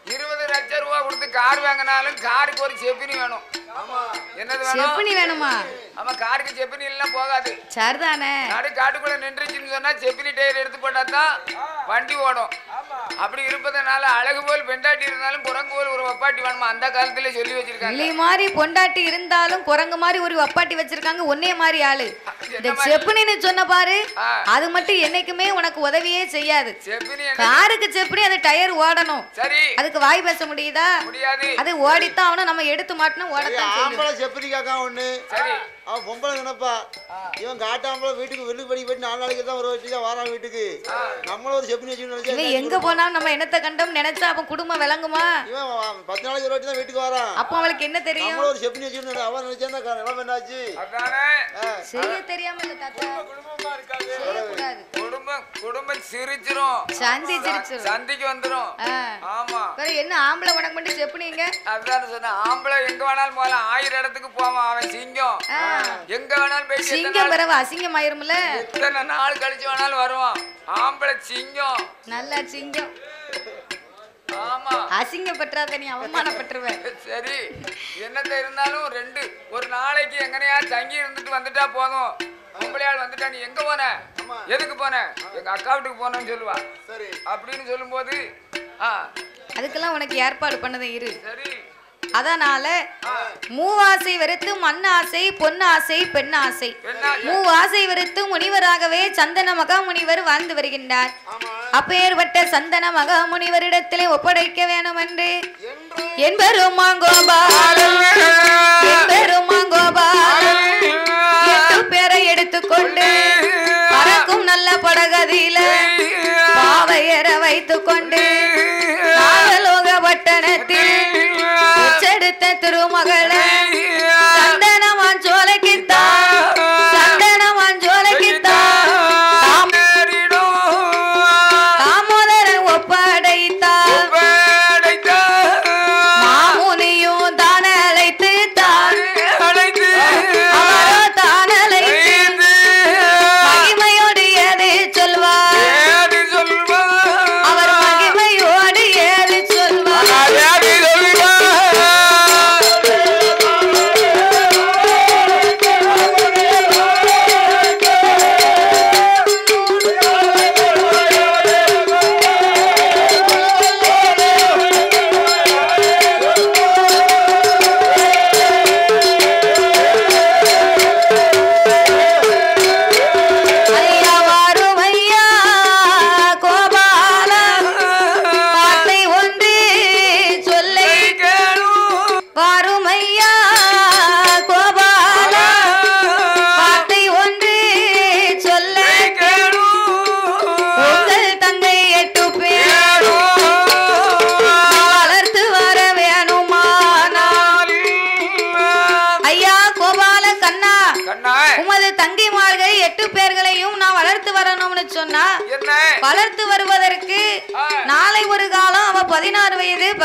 இருபது லட்சம் ரூபாய் கொடுத்து கார் வாங்கினாலும் காருக்கு ஒரு செப்பினி வேணும். என்னது வேணும்? செப்பனி வேணுமா? ஆமா காருக்கு செப்பினி எல்லாம் போகாது. சரிதானே? நடு காட்டுக்குள்ள நின்றுச்சுன்னு சொன்னா செப்பினி டயர் எடுத்து போட்டா தான் வண்டி ஓடும். அப்படி இருப்பதனால அழகு போல் பெண்டாட்டி இருந்தாலும் குரங்கு போல் ஒரு வப்பாட்டி வேணுமா? அந்த காலத்துல சொல்லி வச்சிருக்காங்க. கிளி மாதிரி பொண்டாட்டி இருந்தாலும் குரங்கு மாதிரி ஒரு வப்பாட்டி வச்சிருக்காங்க. ஒன்னே மாதிரி ஆளு. இந்த செப்புனின்னு சொன்ன பாரு. அது மட்டும் என்னைக்குமே உனக்கு உதவியே செய்யாது. செப்பினி காருக்கு செப்பனி அது டயர் ஓடணும். சரி. அதுக்கு வாய் பேச முடியுதா? முடியாது. அது ஓடித்தான் அவனும் நம்ம எடுத்து மாட்டணும் ஓடத்தான் செப்பரி காக்கா ஒண்ணு. சரி. அவன் பொம்பளை நினைப்பா இவன் காட்டாம்பளை வீட்டுக்கு வெள்ளு படி போயிட்டு நாலு நாளைக்கு தான் ஒரு வாட்டி தான் வரான் வீட்டுக்கு. நம்மளும் ஒரு செப்பனி வச்சு நினைச்சா எங்க போனாலும் நம்ம என்னத்த கண்டோம் நினைச்சா அப்ப குடும்பம் விளங்குமா? இவன் பத்து நாளைக்கு ஒரு வாட்டி தான் வீட்டுக்கு வரான். அப்போ அவளுக்கு என்ன தெரியும்? ஒரு செப்பனி வச்சு அவன் நினைச்சா நிலம் என்னாச்சு? செய்ய தெரியாம இல்ல தாத்தா செய்யக்கூடாது. குடும்பம் குடும்பம் சிரிச்சிரும். சந்தி சிரிச்சிரும் சந்திக்கு வந்துரும். ஆமா. என்ன ஆம்பளை உனக்கு மட்டும் செப்புனீங்க அதான் சொன்னேன் ஆம்பளை எங்க வேணாலும் போகலாம். ஆயிரம் இடத்துக்கு போவான் அவன் சிங்கம். எங்க வேணாலும் போயிட்டு சிங்கம் நாள்- பிறவு அசிங்கம் ஆயிரும்ல எத்தனை நாள் கழிச்சு வேணாலும் வருவான். ஆம்பளை சிங்கம். நல்லா சிங்கம். ஆமா. அசிங்கப்பட்டுறாத நீ அவமானப்பட்டுருவ. சரி. என்னத்த இருந்தாலும் ரெண்டு ஒரு நாளைக்கு எங்கனையா தங்கி இருந்துட்டு வந்துட்டா போதும். பொம்பளையாள் வந்துட்டா நீ எங்க போன? எதுக்கு போன? எங்க அக்கா வீட்டுக்கு போனேன்னு சொல்லுவா. சரி. அப்படின்னு சொல்லும்போது ஆ. அதுக்கெல்லாம் உனக்கு ஏற்பாடு பண்ணதை இரு. சரி. அதனால மூவாசை வெறுத்து மண் ஆசை பொன் ஆசை பெண் ஆசை பெண்ணாசை. மூவாசை வெறுத்து முனிவராகவே சந்தன மகா முனிவர் வாழ்ந்து வருகின்றார். அப்பேற்பட்ட சந்தன மகா முனிவரிடத்திலே ஒப்படைக்க வேணும் என்று. என் பெருமாங்கோபால் என் பெருமாங்கோபால் எட்டு பேரை எடுத்துக்கொண்டு பறக்கும் நல்ல படகதியில பாவையர வைத்துக்கொண்டு chocolate.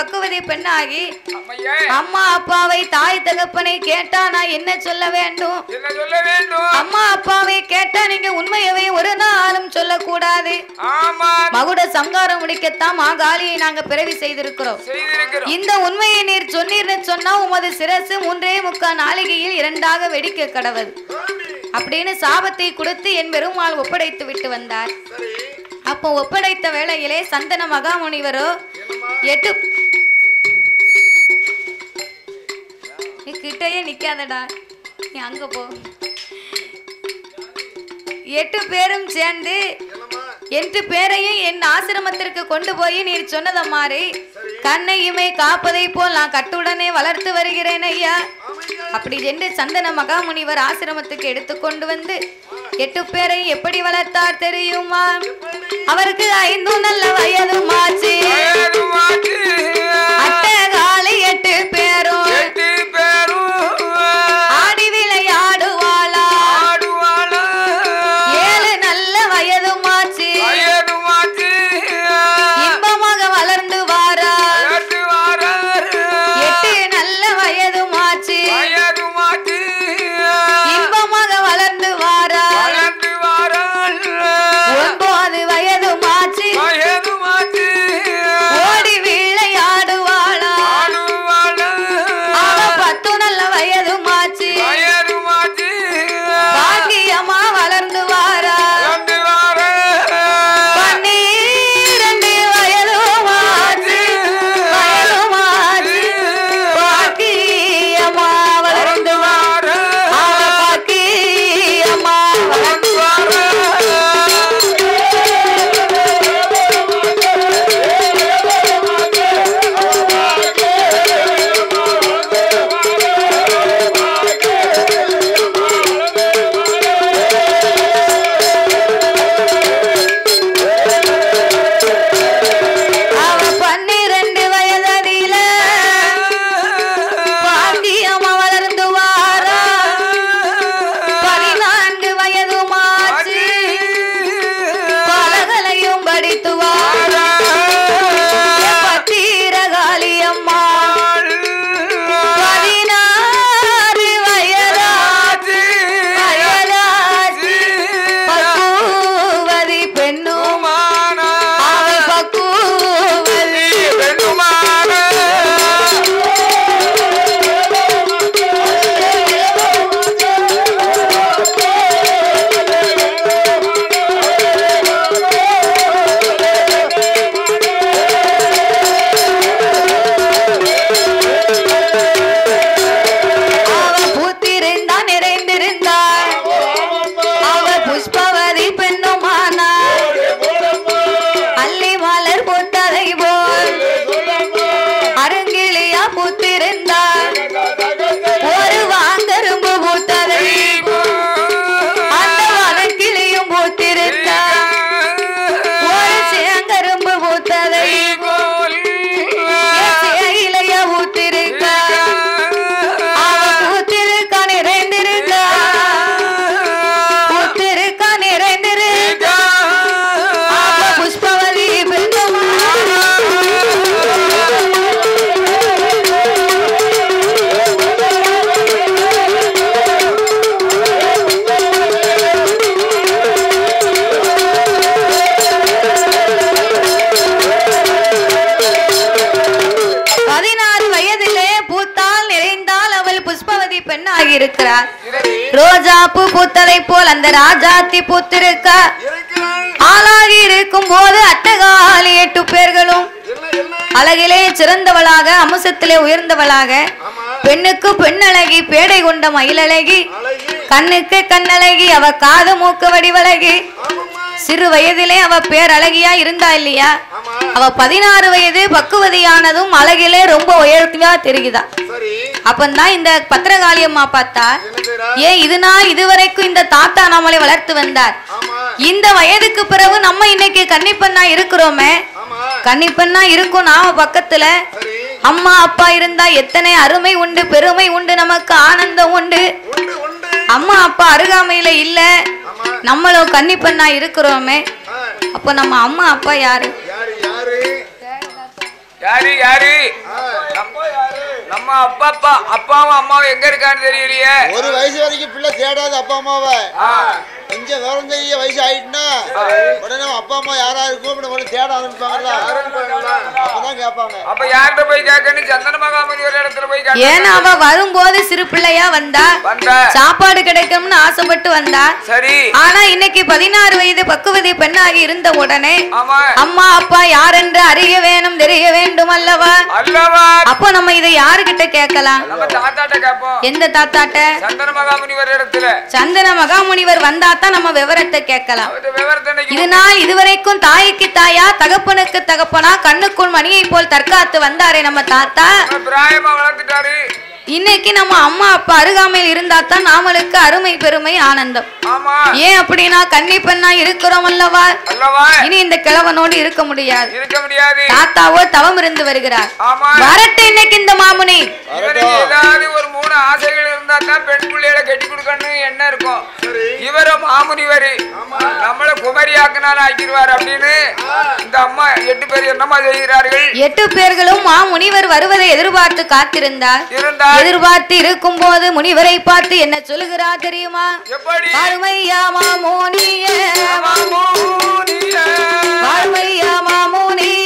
பக்குவதி பெண்ணாகி அம்மா அப்பாவை தாய் தகப்பனை கேட்டா நான் என்ன சொல்ல வேண்டும்? அம்மா அப்பாவை கேட்டா நீங்க உண்மையவே ஒரு நாளும் சொல்லக்கூடாது. மகுட சங்காரம் முடிக்கத்தான் மாகாளியை நாங்க பிறவி செய்திருக்கிறோம். இந்த உண்மையை நீர் சொன்னீர்னு சொன்னா உமது சிரசு மூன்றே முக்கால் நாளிகையில் இரண்டாக வெடிக்க கடவது அப்படின்னு சாபத்தை கொடுத்து என் பெருமாள் ஒப்படைத்து விட்டு வந்தார். அப்போ ஒப்படைத்த வேளையிலே சந்தன மகாமுனிவரோ எட்டு கிட்டயே நிக்காதடா. நீ அங்க போ. எட்டு பேரும் சேர்ந்து எட்டு பேரையும் என் ஆசிரமத்திற்கு கொண்டு போய் நீர் சொன்னத மாதிரி கண்ணையுமே காப்பதை போல் நான் கட்டுடனே வளர்த்து வருகிறேன் ஐயா. அப்படி என்று சந்தன மகாமுனிவர் ஆசிரமத்துக்கு எடுத்துக்கொண்டு வந்து எட்டு பேரை எப்படி வளர்த்தார் தெரியுமா? அவருக்கு ஐந்து நல்ல வயதுமாச்சு. ரோஜா பூ போல் அந்த ராஜாத்தி பூத்திருக்க. ஆளாகி இருக்கும் போது அட்டகாலி எட்டு பேர்களும் அழகிலே சிறந்தவளாக அம்சத்திலே உயர்ந்தவளாக பெண்ணுக்கு பெண்ணழகி பேடை கொண்ட மயிலழகி கண்ணுக்கு கண்ணழகி அவ காது மூக்கு வடிவழகி சிறு வயதிலே அவ பேரழகியா இருந்தா இல்லையா? அவ பதினாறு வயது பக்குவதியானதும் அழகிலே ரொம்ப உயர்த்தியா தெரியுதா அப்பந்தான் இந்த பத்திரகாளி அம்மா பார்த்தா? ஏன் இது நாள் இதுவரைக்கும் இந்த தாத்தா நம்மளை வளர்த்து வந்தார். இந்த வயதுக்கு பிறகு நம்ம இன்னைக்கு கன்னிப்பெண்ணா இருக்கிறோமே. கன்னிப்பெண்ணா இருக்கும் நாம பக்கத்துல. அம்மா அப்பா இருந்தா எத்தனை அருமை உண்டு பெருமை உண்டு நமக்கு ஆனந்தம் உண்டு. உண்டு உண்டு அம்மா அப்பா அருகாமையில இல்ல. நம்மளும் கன்னிப்பெண்ணா இருக்கிறோமே. அப்போ நம்ம அம்மா அப்பா யாரு? யாரு யாரு? யாரு யாரு? நம்ம அப்பா அப்பா அப்பாவும் அம்மாவும் எங்க இருக்கான்னு தெரியலையே. ஒரு வயசு வரைக்கும் பிள்ளை தேடாது அப்பா அம்மாவை. கொஞ்சம் விவரம் தெரிய வயசு ஆயிட்டுனா உடனே அப்பா அம்மா யாரா இருக்கும் தேட ஆரம்பிப்பாங்கல்ல அப்பதான் கேட்பாங்க. அப்ப யார்கிட்ட போய் கேட்கணும் சந்தன மகாமணி ஒரு இடத்துல போய் ஏன்னா கேட்க அவ வரும்போது சிறு பிள்ளையா வந்தா வந்த. சாப்பாடு கிடைக்கும்னு ஆசைப்பட்டு வந்தா. சரி. ஆனா இன்னைக்கு பதினாறு வயது பக்குவதி பெண்ணாகி இருந்த உடனே ஆமா. அம்மா அப்பா யாரென்று அறிய வேணும் தெரிய வேண்டும் அல்லவா? அல்லவா? அப்போ நம்ம இதை யாருகிட்ட கேட்கலாம்? நம்ம தாத்தாட்ட கேட்போம். எந்த தாத்தாட்ட? சந்தன இடத்துல. சந்தன மகாமுனிவர் வந்தா தான் நம்ம விவரத்தை கேட்கலாம். இதனால் இதுவரைக்கும் தாய்க்கு தாயா தகப்பனுக்கு தகப்பனா கண்ணுக்குள் மணியை போல் தற்காத்து வந்தாரே நம்ம தாத்தா. பிராயமா வளர்த்துட்டாரு. இன்னைக்கு நம்ம அம்மா அப்பா அருகாமையில் இருந்தா தான் நாமளுக்கு அருமை பெருமை ஆனந்தம். ஏன் அப்படின்னா கன்னி பெண்ணா இருக்கிறோம் அல்லவா? அல்லவா? இனி இந்த கிழவனோடு இருக்க முடியாது. இருக்க முடியாது. தாத்தாவோ தவம் இருந்து வருகிறார். வரட்டு இன்னைக்கு இந்த மாமுனி. ஒரு மூணு ஆசைகள் இருந்தா தான் பெண் பிள்ளைகளை கட்டி கொடுக்கணும் என்ன இருக்கும். இவர மாமுனிவரு நம்மள குமரியாக்குனால ஆக்கிடுவார் அப்படின்னு இந்த அம்மா எட்டு பேர் என்னமா செய்கிறார்கள்? எட்டு பேர்களும் மா முனிவர் வருவதை எதிர்பார்த்து காத்திருந்தார். இருந்தால் எதிர்பார்த்து இருக்கும் போது முனிவரை பார்த்து என்ன சொல்லுகிறார் தெரியுமா? அருமையா மாமோனிய. மாமுனிய, அருமையா மாமுனிய,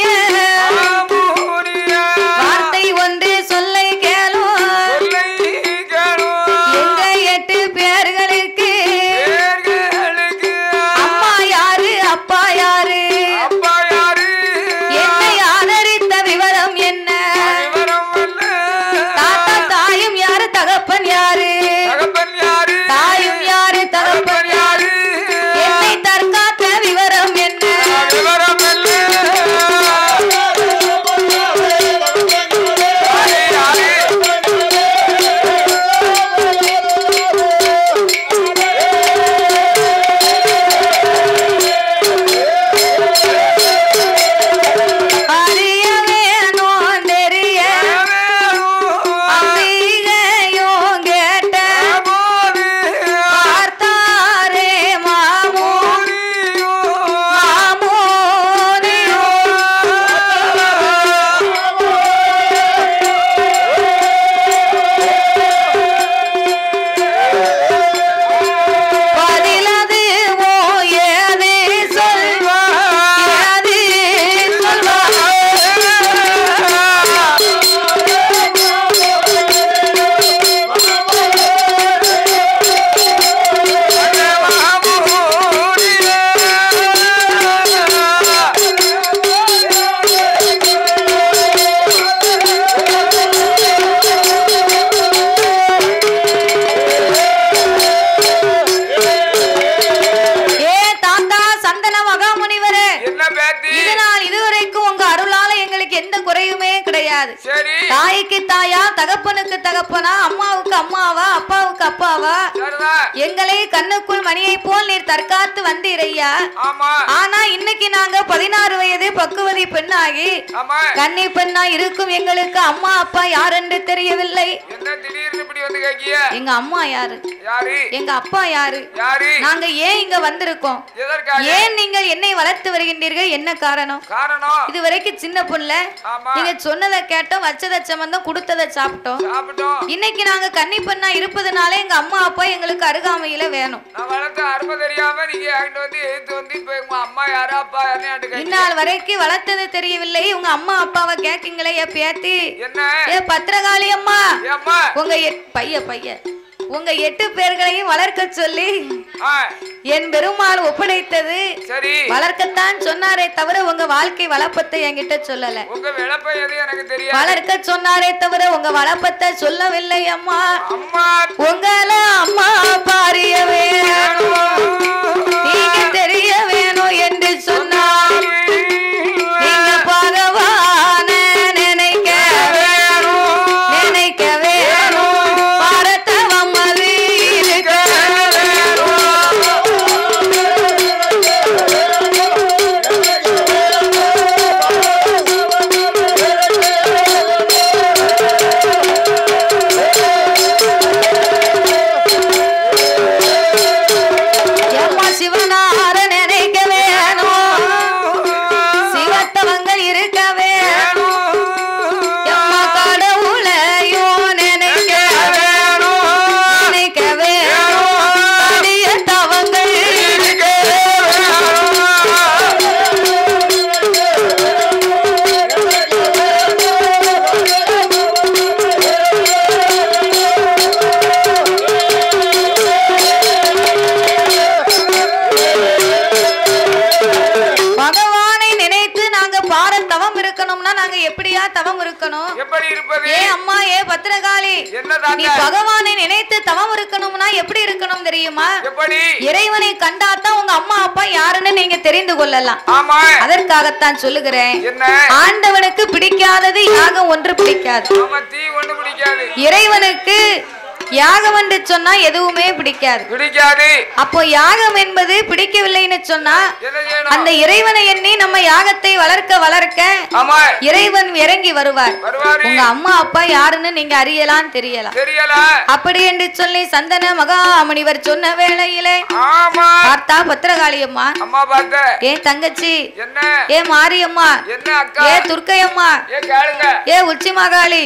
அப்பாவுக்கு அப்பாவா? எங்களை கண்ணுக்குள் மணியை போல் நீர் தற்காத்து வந்தீரையா? ஆனா இன்னைக்கு நாங்க பதினாறு வயது பக்குவதி பெண்ணாகி கன்னி பெண்ணா இருக்கும் எங்களுக்கு அம்மா அப்பா யார் என்று தெரியவில்லை வந்து கேக்கிய? எங்க அம்மா யாரு? யாரு? எங்க அப்பா யாரு? யாரு? நாங்க ஏன் இங்க வந்திருக்கோம்? ஏன் நீங்கள் என்னை வளர்த்து வருகின்றீர்கள்? என்ன காரணம்? காரணம்? இது வரைக்கும் சின்ன புள்ள. நீங்க சொன்னதை கேட்டோம் வச்சதை சம்பந்தம் கொடுத்ததை சாப்பிட்டோம். இன்னைக்கு நாங்க கன்னி பெண்ணா இருப்பதனால எங்க அம்மா அப்பா எங்களுக்கு அருகாமையில வேணும். நீங்க யாருன்னு இந்நாள் வரைக்கும் வளர்த்தது தெரியவில்லை. உங்க அம்மா அப்பாவை கேக்கீங்களே பேத்தி என்ன? பத்திரகாளி அம்மா. உங்க பைய பைய உங்க எட்டு பேர்களையும் வளர்க்க சொல்லி என் பெருமாள் ஒப்படைத்தது. சரி. வளர்க்கத்தான் சொன்னாரே தவிர உங்க வாழ்க்கை வளப்பத்தை என்கிட்ட சொல்லல. வளர்க்க சொன்னாரே தவிர உங்க வளப்பத்தை சொல்லவில்லை அம்மா. உங்கள அம்மா பாரிய வேணும் நீங்க தெரிய வேணும் என்று சொன்னால் பத்திரகாளி நீ பகவானை நினைத்து தவம் இருக்கணும்னா எப்படி இருக்கணும் தெரியுமா? இறைவனை கண்டாதான் உங்க அம்மா அப்பா யாருன்னு நீங்க தெரிந்து கொள்ளலாம். அதற்காகத்தான் சொல்லுகிறேன். ஆண்டவனுக்கு பிடிக்காதது யாகம் ஒன்று பிடிக்காது. இறைவனுக்கு யாகம் என்று சொன்னா எதுவுமே பிடிக்காது. பிடிக்காது. அப்போ யாகம் என்பது பிடிக்கவில்லைன்னு சொன்னா அந்த இறைவனை எண்ணி நம்ம யாகத்தை வளர்க்க வளர்க்க இறைவன் இறங்கி வருவார். உங்க அம்மா அப்பா யாருன்னு நீங்க அறியலாம் தெரியலாம். தெரியல. அப்படி என்று சொல்லி சந்தன மகாமுனிவர் சொன்ன வேளையிலே பார்த்தா பத்திரகாளியம்மா. அம்மா ஏ தங்கச்சி. ஏ மாரியம்மா. ஏ துர்க்கையம்மா. ஏ உச்சி மகாளி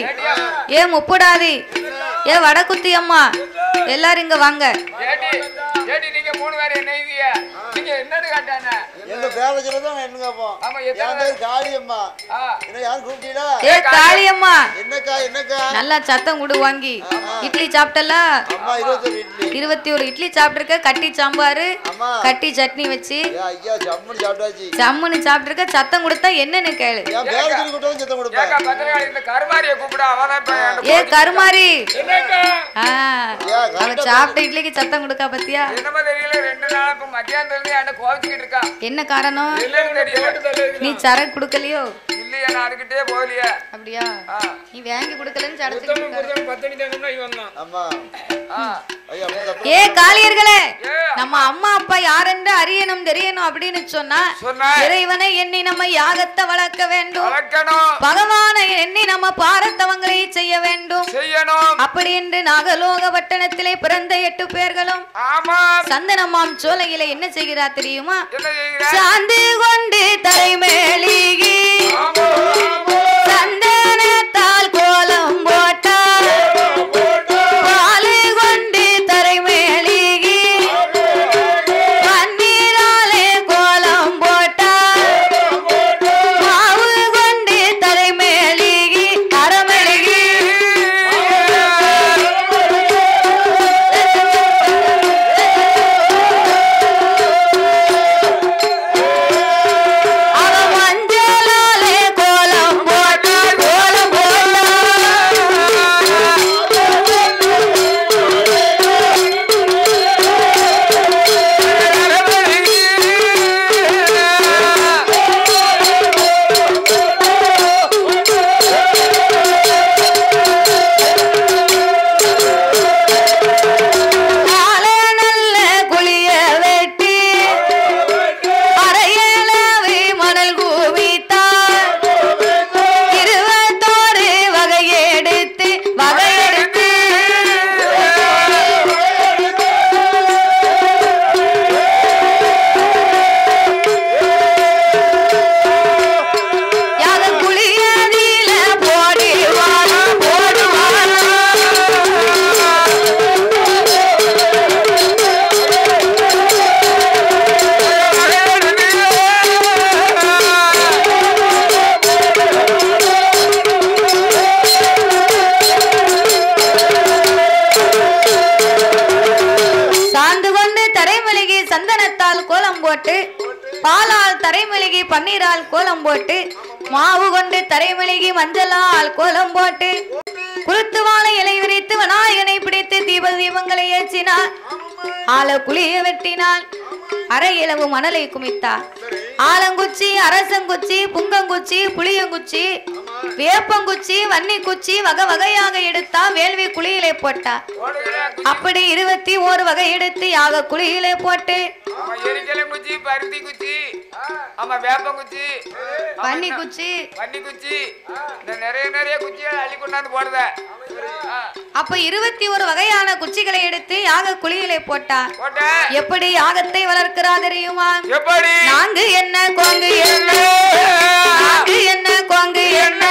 ஏ முப்புடாதி. ஏ வடக்குத்தி அம்மா. எல்லாரும் இங்க வாங்க. நல்லா சத்தம் கொடு வாங்கி. இட்லி சாப்பிட்டல? அம்மா இருபத்தொரு இட்லி. இருபத்தி ஒரு இட்லி சாப்பிட்டிருக்க கட்டி சாம்பாரு கட்டி சட்னி வச்சு. ஏ ஐயா ஜம்முன்னு சாப்பிட்டிருக்க சத்தம் கொடுத்தா என்னன்னு கேளு. ஏ. கருமாரி. என்னக்கா? ஆ, அவ சாப்பிட்ட இட்லிக்கு சத்தம் கொடுக்கா பத்தியா? என்ன காரணம்? நீ சரக்கு கொடுக்கலையோ? அப்படியா? நீ வாங்கி கொடுக்கலன்னு ஏ காளியர்களே நம்ம அம்மா அப்பா யாரென்று அறியணும் தெரியணும் அப்படின்னு சொன்னா இறைவனை எண்ணி நம்ம யாகத்தை வளர்க்க வேண்டும். பகவானை எண்ணி நம்ம பாரத்தவங்களை செய்ய வேண்டும். செய்யணும். அப்படி என்று நாகலோக பட்டணத்திலே பிறந்த எட்டு பேர்களும் சந்தனமாம் சோலையில என்ன செய்கிறா தெரியுமா? சாந்து கொண்டு தலைமேலிகி இளவு மணலை குமித்தார். ஆலங்குச்சி அரசங்குச்சி புங்கங்குச்சி புளியங்குச்சி வேப்பங்குச்சி வன்னிக்குச்சி வகை வகையாக எடுத்தா வேள்வி குழியிலே போட்டார். அப்படி இருபத்தி ஓரு வகை எடுத்து யாக குழியிலே போட்டு ஆமா எரிக்கலை குச்சி பருத்தி குச்சி ஆமா வேப்பம் குச்சி வன்னி குச்சி. வன்னி குச்சி. இந்த நிறைய நிறைய குச்சியை அள்ளி கொண்டாந்து போடுத. அப்ப இருபத்தி ஒரு வகையான குச்சிகளை எடுத்து யாக குழியிலே போட்டா எப்படி யாகத்தை வளர்க்கிறா தெரியுமா எப்படி? நாங்கு என்ன கோங்கு என்ன? நாங்கு என்ன? கோங்கு என்ன?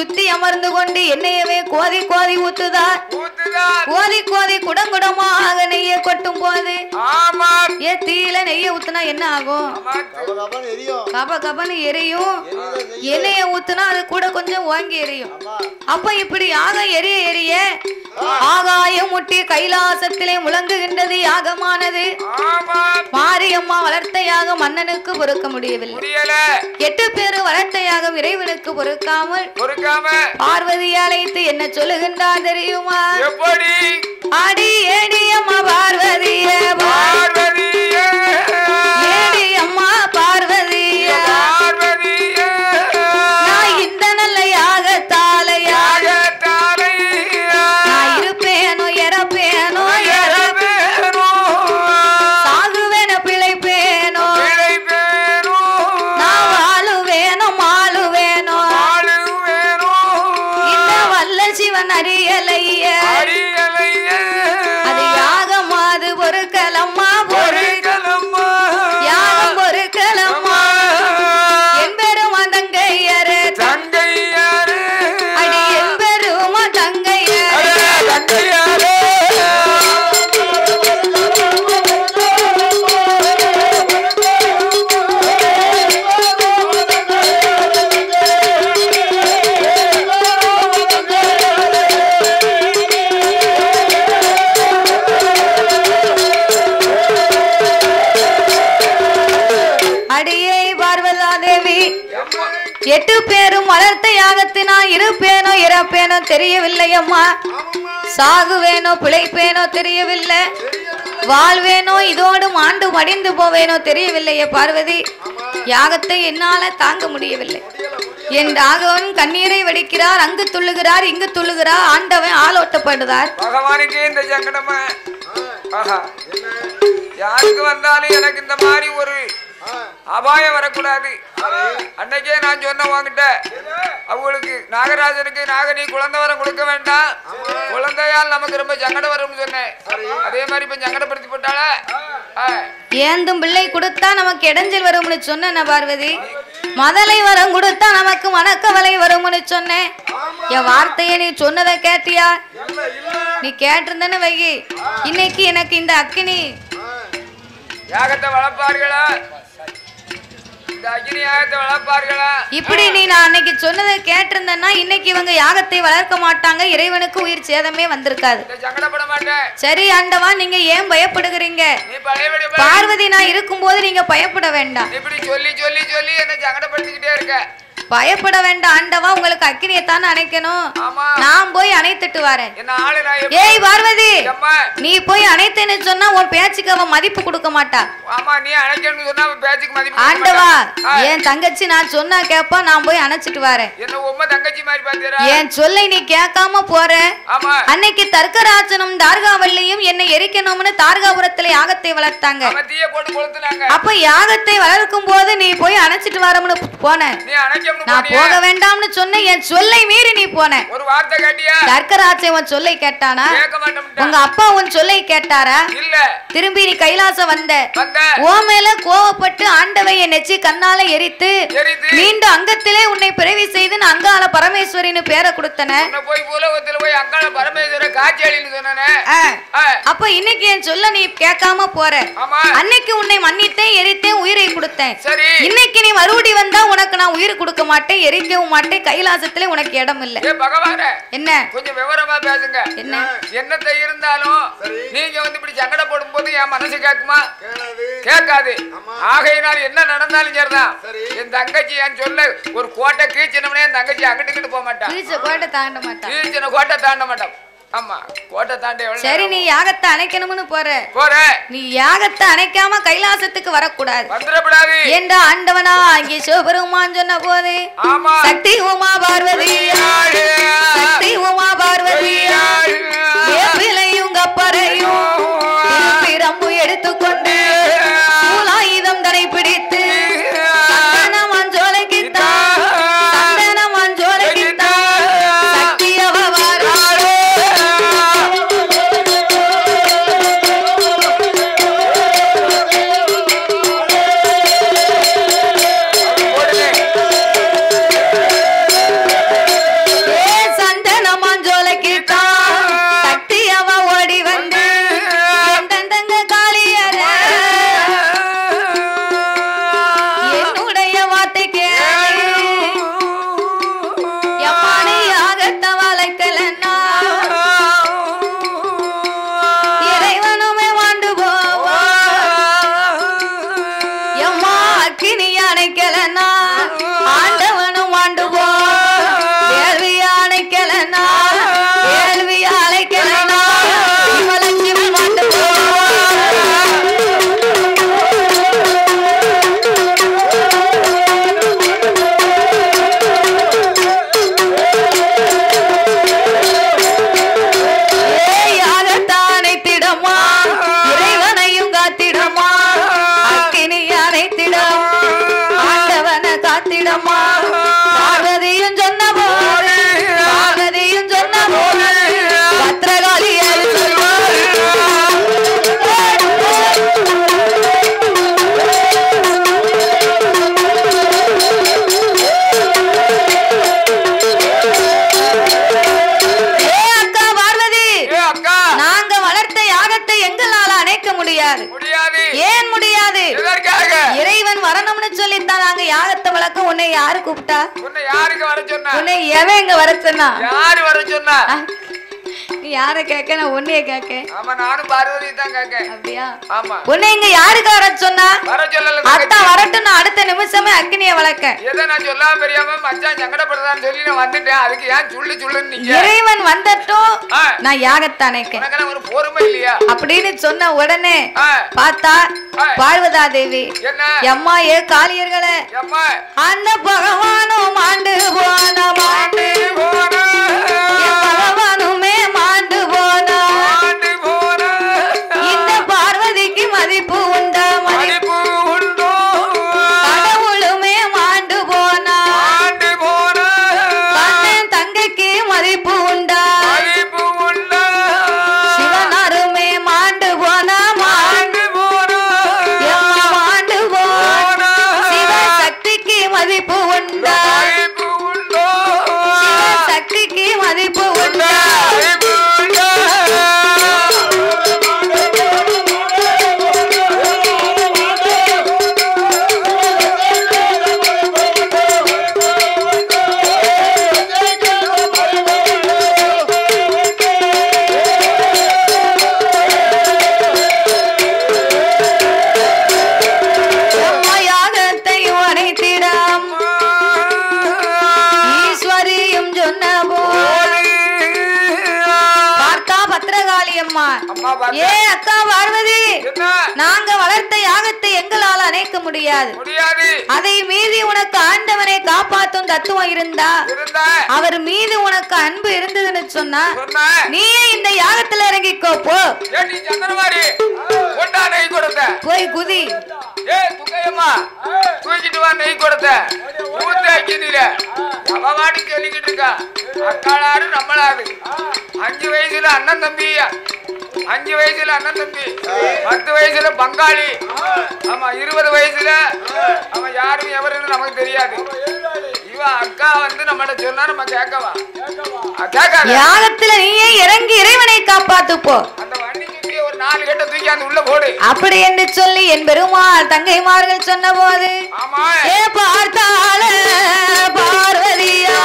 சுத்தி அமர்ந்து கொண்டு எண்ணெயவே கோதி கோதி ஊத்துதார். கோதி கோதி குடங்குடமாக நெய்யை கொட்டும் போது ஆமா ஏ தீயில நெய்யை ஊத்துனா என்ன ஆகும்? கப கபன்னு எரியும். கப கபன்னு எரியும். எரியுதா நெய்யு? எண்ணெயை ஊத்துனா அது கூட கொஞ்சம் ஓங்கி எரியும். அப்ப இப்படி யாக எரிய எரிய ஆகாயம் முட்டி கைலாசத்திலே முழங்குகின்றது யாகமானது. ஆமா மாரியம்மா வளர்த்த யாகம் மன்னனுக்கு பொறுக்க முடியவில்லை. எட்டு பேரு வளர்த்த யாகம் இறைவனுக்கு பொறுக்காமல் பொறுக்காம பார்வதி அழைத்து என்ன சொல்லுகின்றார் தெரியுமா? எப்படி? அடி ஏடி அம்மா பார்வதிய. பார்வதியே. தெரியவில்லை அம்மா சாகுவேனோ பிழைப்பேனோ தெரியவில்லை. வாழ்வேனோ இதோடு ஆண்டு மடிந்து போவேனோ தெரியவில்லையே பார்வதி. யாகத்தை என்னால தாங்க முடியவில்லை. என் ராகவன் கண்ணீரை வடிக்கிறார் அங்கு துள்ளுகிறார் இங்கு துள்ளுகிறார் ஆண்டவன் ஆளோட்டப்படுகிறார் பகவானுக்கே இந்த சங்கடமா? யாருக்கு வந்தாலும் எனக்கு இந்த மாதிரி ஒரு அபாயம் வரக்கூடாது. அன்னைக்கே நான் சொன்ன உன்கிட்ட அவங்களுக்கு நாகராஜனுக்கு நாகனி குழந்தை வரம் கொடுக்க வேண்டாம். குழந்தையால் நமக்கு ரொம்ப சங்கடம் வரும்னு சொன்னேன். அதே மாதிரி இப்ப சங்கடப்படுத்தி போட்டாளா? ஆ. ஏந்தும் பிள்ளை கொடுத்தா நமக்கு இடைஞ்சல் வரும்னு சொன்ன பார்வதி? மதலை வரம் கொடுத்தா நமக்கு மணக்கவலை வரும்னு சொன்னேன். என் வார்த்தையை நீ சொன்னதை கேட்டியா? நீ கேட்டிருந்தேன்னு வைகி இன்னைக்கு எனக்கு இந்த அக்கினி. யாகத்தை வளர்ப்பார்களா? இப்படி நீ நான் அன்னைக்கு சொன்னதை கேட்டிருந்தேன்னா இன்னைக்கு இவங்க யாகத்தை வளர்க்க மாட்டாங்க இறைவனுக்கு உயிர் சேதமே வந்திருக்காது. சரி ஆண்டவா நீங்க ஏன் பயப்படுகிறீங்க. பார்வதி நான் இருக்கும்போது நீங்க பயப்பட வேண்டாம். இப்படி சொல்லி சொல்லி சொல்லி என்ன சங்கடப்படுத்திக்கிட்டே இருக்க. பயப்பட வேண்டாம் ஆண்டவா உங்களுக்கு அக்கினியை தானே அணைக்கணும். நான் போய் அணைத்துட்டு வரேன். ஏய் பார்வதி நீ போய் அணைத்தேன்னு சொன்னா உன் பேச்சுக்கு அவன் மதிப்பு கொடுக்க மாட்டா ஆண்டவா என் தங்கச்சி நான் சொன்னா கேப்பா நான் போய் அணைச்சிட்டு வரேன். என் சொல்லை நீ கேட்காம போற. அன்னைக்கு தர்க்கராஜனும் தார்காவல்லியும் என்னை எரிக்கணும்னு தார்காபுரத்துல யாகத்தை வளர்த்தாங்க. அப்ப யாகத்தை வளர்க்கும் போது நீ போய் அணைச்சிட்டு வரமுன்னு போன. நான்? போக வேண்டாம்னு சொன்ன என் சொல்லை மீறி நீ போன. ஒரு வார்த்தை கேட்டியா? தர்க்கராஜன் உன் சொல்லை கேட்டானா? உங்க அப்பா உன் சொல்லை கேட்டாரா? இல்ல. திரும்பி நீ கைலாசம் வந்த. ஓ மேல கோவப்பட்டு ஆண்டவை என் நெச்சி கண்ணால எரித்து மீண்டும் அங்கத்திலே உன்னை பிறவி செய்து நான் அங்கால பரமேஸ்வரின்னு பேரை கொடுத்தன. போய் பூலோகத்துல போய் அங்காள பரமேஸ்வர காட்சி அழின்னு சொன்னானே. அப்ப இன்னைக்கு என் சொல்ல நீ கேட்காம போற. அன்னைக்கு உன்னை மன்னித்தேன் எரித்தேன் உயிரை கொடுத்தேன். இன்னைக்கு நீ மறுபடி வந்தா உனக்கு நான் உயிர் கொடுக்க மாட்டேன் எரிக்கவும் மாட்டேன் கைலாசத்துல உனக்கு இடம் இல்ல என்ன? கொஞ்சம் விவரமா பேசுங்க. என்ன? என்னத்தை இருந்தாலும் நீங்க வந்து இப்படி சங்கட போடும் போது என் மனசு கேட்குமா? கேட்காது. ஆகையினால் என்ன நடந்தாலும் சரிதான். என் தங்கச்சி என் சொல்ல ஒரு கோட்டை கீழ்ச்சினவனே என் தங்கச்சி அங்கிட்டு போக மாட்டான். கோட்டை தாண்ட மாட்டான். கீழ்ச்சின கோட்டை தாண்ட மாட்டான். ஆமா கோட்டை தாண்டி சரி நீ யாகத்தை அணைக்கணும்னு போற. போற. நீ யாகத்தை அணைக்காம கைலாசத்துக்கு வரக்கூடாது. வந்துடப்படாது என்ற ஆண்டவனா? அங்கே சிவபெருமான் சொன்ன போது சக்தி உமா பார்வதி. சக்தி உமா பார்வதி. ஏப்பிலையும் கப்பரையும் பிரம்பு எடுத்துக்கொண்டு கூப்பிட்டா? உன்னை யாருக்கு வர சொன்னா? உன்னை எவன் இங்க வர சொன்னா? யாரு வர சொன்னா? நீ யார கேட்க? நான் உன்னைய கேட்க. ஆமா நானும் பார்வதி தான் கேட்கேன். அப்படியா? ஆமா. உன்னை இங்க யாருக்கு வர சொன்னா? வர சொல்லல அத்தா வரட்டும் நான் அடுத்த நிமிஷமே அக்கினிய வளர்க்க எதை நான் சொல்லாம பெரியாம மச்சான் சங்கடப்படுதான்னு சொல்லி நான் வந்துட்டேன். அதுக்கு ஏன் சொல்லு சொல்லுன்னு நீங்க இறைவன் வந்தட்டும் ஆ. நான் யாகத்தை அணைக்க உனக்கெல்லாம் ஒரு பொறுமை இல்லையா? அப்படின்னு சொன்ன உடனே பார்த்தா. பார்வதா தேவி என்ன? எம்மா ஏ காளியர்களே அந்த பகவானும் மாண்டு போன மாண்டு போன ஏ அக்கா பார்வதி. நாங்க வளர்த்த யாகத்தை எங்களால் அணைக்க முடியாது. முடியாது. அதை மீறி உனக்கு ஆண்டவனை காப்பாத்தும் தத்துவம் இருந்தா அவர் மீது உனக்கு அன்பு இருந்ததுன்னு சொன்னா நீயே இந்த யாகத்துல இறங்கிக்கோ போ. போய் குதி. தூக்கிட்டு வா நெய் கொடுத்த. ஊத்த அக்கினில அவ வாடி சொல்லிக்கிட்டு இருக்கா. அக்காளாரு நம்மளாரு அஞ்சு வயசுல அண்ணன் தம்பி. அஞ்சு வயசுல அண்ணன் தம்பி. பத்து வயசுல பங்காளி. ஆமா இருபது வயசுல அவன் யாரும் எவருன்னு நமக்கு தெரியாது. இவன் அக்கா வந்து நம்மகிட்ட சொன்னா நம்ம கேட்கவா? கேட்காத. யாகத்துல நீயே இறங்கி இறைவனை காப்பாத்து போ. அந்த வண்டி சுத்தி ஒரு நாலு கட்ட தூக்கி அந்த உள்ள போடு. அப்படி என்று சொல்லி என் பெருமாள் தங்கைமார்கள் சொன்ன போது ஆமா ஏ பார்த்தால பார்வதியா?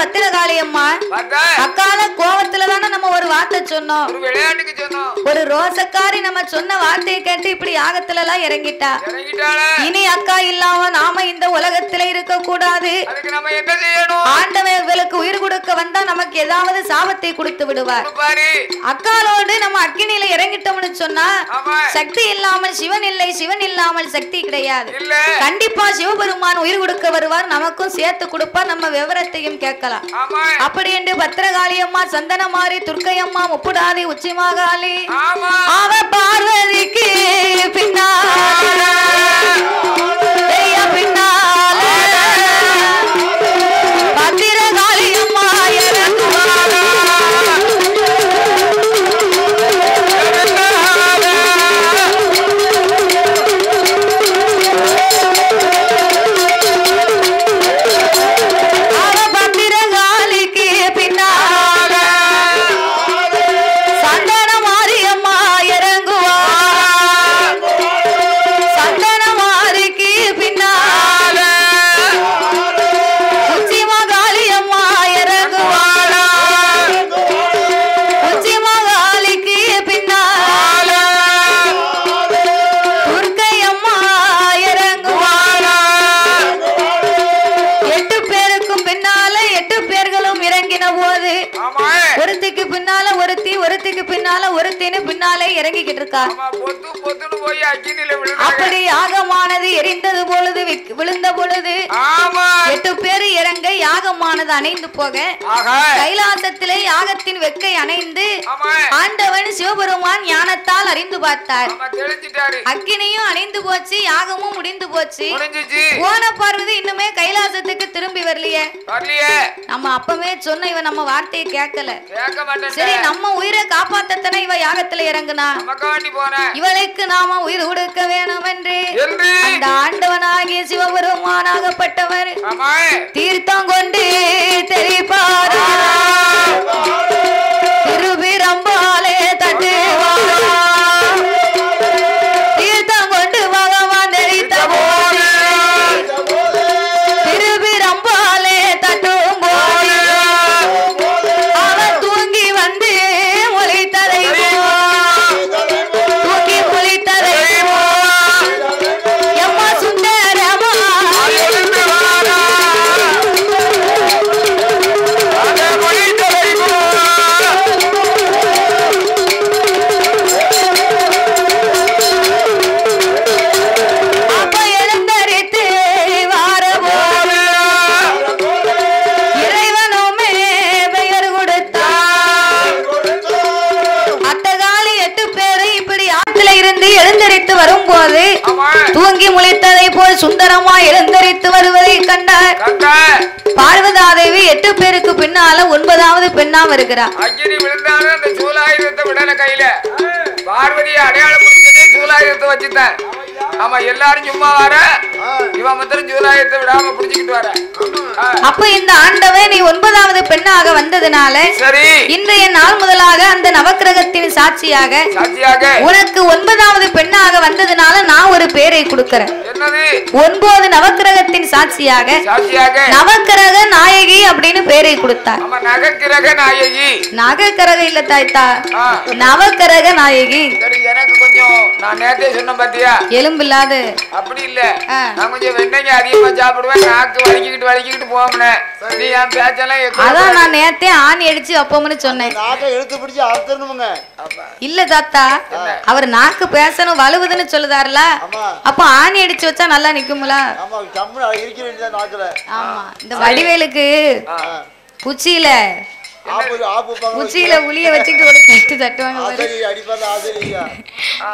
பத்திரகாளி அம்மா. பார்த்தா அக்கால கோவத்துல தானே நம்ம ஒரு வார்த்தை சொன்னோம். ஒரு விளையாட்டுக்கு சொன்னோம். ஒரு ரோசக்காரி நம்ம சொன்ன வார்த்தையை கேட்டு இப்படி யாகத்துல எல்லாம் இறங்கிட்டா இனி அக்கா இல்லாம நாம இந்த உலகத்துல இருக்க கூடாது ஆண்டவன் இவளுக்கு உயிர் கொடுக்க வந்தா நமக்கு ஏதாவது சாபத்தை கொடுத்து விடுவார். அக்காலோடு நம்ம அக்கினியில இறங்கிட்ட கேட்டோம்னு சொன்னா. சக்தி இல்லாமல் சிவன் இல்லை சிவன் இல்லாமல் சக்தி கிடையாது. கண்டிப்பா சிவபெருமான் உயிர் கொடுக்க வருவார் நமக்கும் சேர்த்து கொடுப்பார் நம்ம விவரத்தையும் கேட்கலாம். அப்படி என்று பத்திரகாளி அம்மா சந்தனமாரி துர்க்கையம்மா முப்புடாதி உச்சிமாகாளி ஆமா. அவ பார்வதிக்கு பின்னால ಅಕ್ಕ அப்படி யாகமானது எரிந்தது பொழுது விழுந்த பொழுது. எட்டு பேர் இறங்க யாகமானது அணைந்து போக கைலாசத்திலே யாகத்தின் வெக்கை அணைந்து ஆண்டவன் சிவபெருமான் ஞானத்தால் அறிந்து பார்த்தார். அக்கினியும் அணைந்து போச்சு யாகமும் முடிந்து போச்சு. போன பார்வதி இன்னுமே கைலாசத்துக்கு திரும்பி வரலையே. நம்ம அப்பவே சொன்ன இவன் நம்ம வார்த்தையை கேட்கல. கேட்க சரி நம்ம உயிரை காப்பாத்தத்தானே இவ யாகத்துல இறங்குனா? இவளுக்கு நாம உயிர் கொடுக்க வேணும். என்று என்று. அந்த ஆண்டவனாகிய சிவபெருமானாகப்பட்டவர். தீர்த்தம் கொண்டு தெரிப்பாரா திருபிரம்பாலே தட்டுவாரா. முளைத்ததை போல் சுந்தரமா எழுந்தரித்து வருவதை கண்டார். கண்ட பார்வதாதேவி எட்டு பேருக்கு பின்னால ஒன்பதாவது பெண்ணா வருகிறார் அக்கினி விழுந்தாலும் அந்த சூலாயுதத்தை விடல கையில. பார்வதியை அடையாளம் பிடிச்சதே சூலாயுதத்தை வச்சுட்டேன் ஆமா எல்லாரும் சும்மா வர. இவன் மாத்திரம் சூலாயுதத்தை விடாம பிடிச்சுக்கிட்டு வர. அப்ப இந்த ஆண்டவன் நீ ஒன்பதாவது பெண்ணாக வந்ததுனால சரி. இன்றைய நாள் முதலாக அந்த நவக்கிரகத்தின் சாட்சியாக சாட்சியாக. உனக்கு ஒன்பதாவது பெண்ணாக வந்ததுனால நான் ஒரு பேரை கொடுக்கறேன். ஒன்பது. நவக்கிரகத்தின் சாட்சியாக சாட்சியாக. நவக்கிரக நாயகி அப்படின்னு பேரை கொடுத்தார். நகக்கிரக நாயகி. நகக்கிரக இல்ல தாய்த்தா நவக்கிரக நாயகி. எனக்கு கொஞ்சம் நான் நேத்தே சொன்னேன் பாத்தியா? எலும்பில்லாத. அப்படி இல்ல. நான் கொஞ்சம் வெண்டைங்க அதிகமா சாப்பிடுவேன். நாக்கு வலிக்கிட்டு வலிக்கிட்டு போவோம்னே நீ என் பேச்செல்லாம் அதான் நான் நேத்தே ஆணி அடிச்சு அப்போம்னு சொன்னேன். நாக்கை இழுத்து பிடிச்சு அறுத்தணுமுங்க இல்ல தாத்தா அவர் நாக்கு பேசணும் வலுவுதுன்னு சொல்லுதாருல? அப்ப ஆணி அடிச்சு வச்சா நல்லா நிக்கும்ல? ஆமா இந்த வடிவேலுக்கு குச்சியில ஆப்பு ஆப்பு வைப்பாங்க. குச்சியில உளிய வச்சுக்கிட்டு ஒரு தட்டு தட்டுவாங்க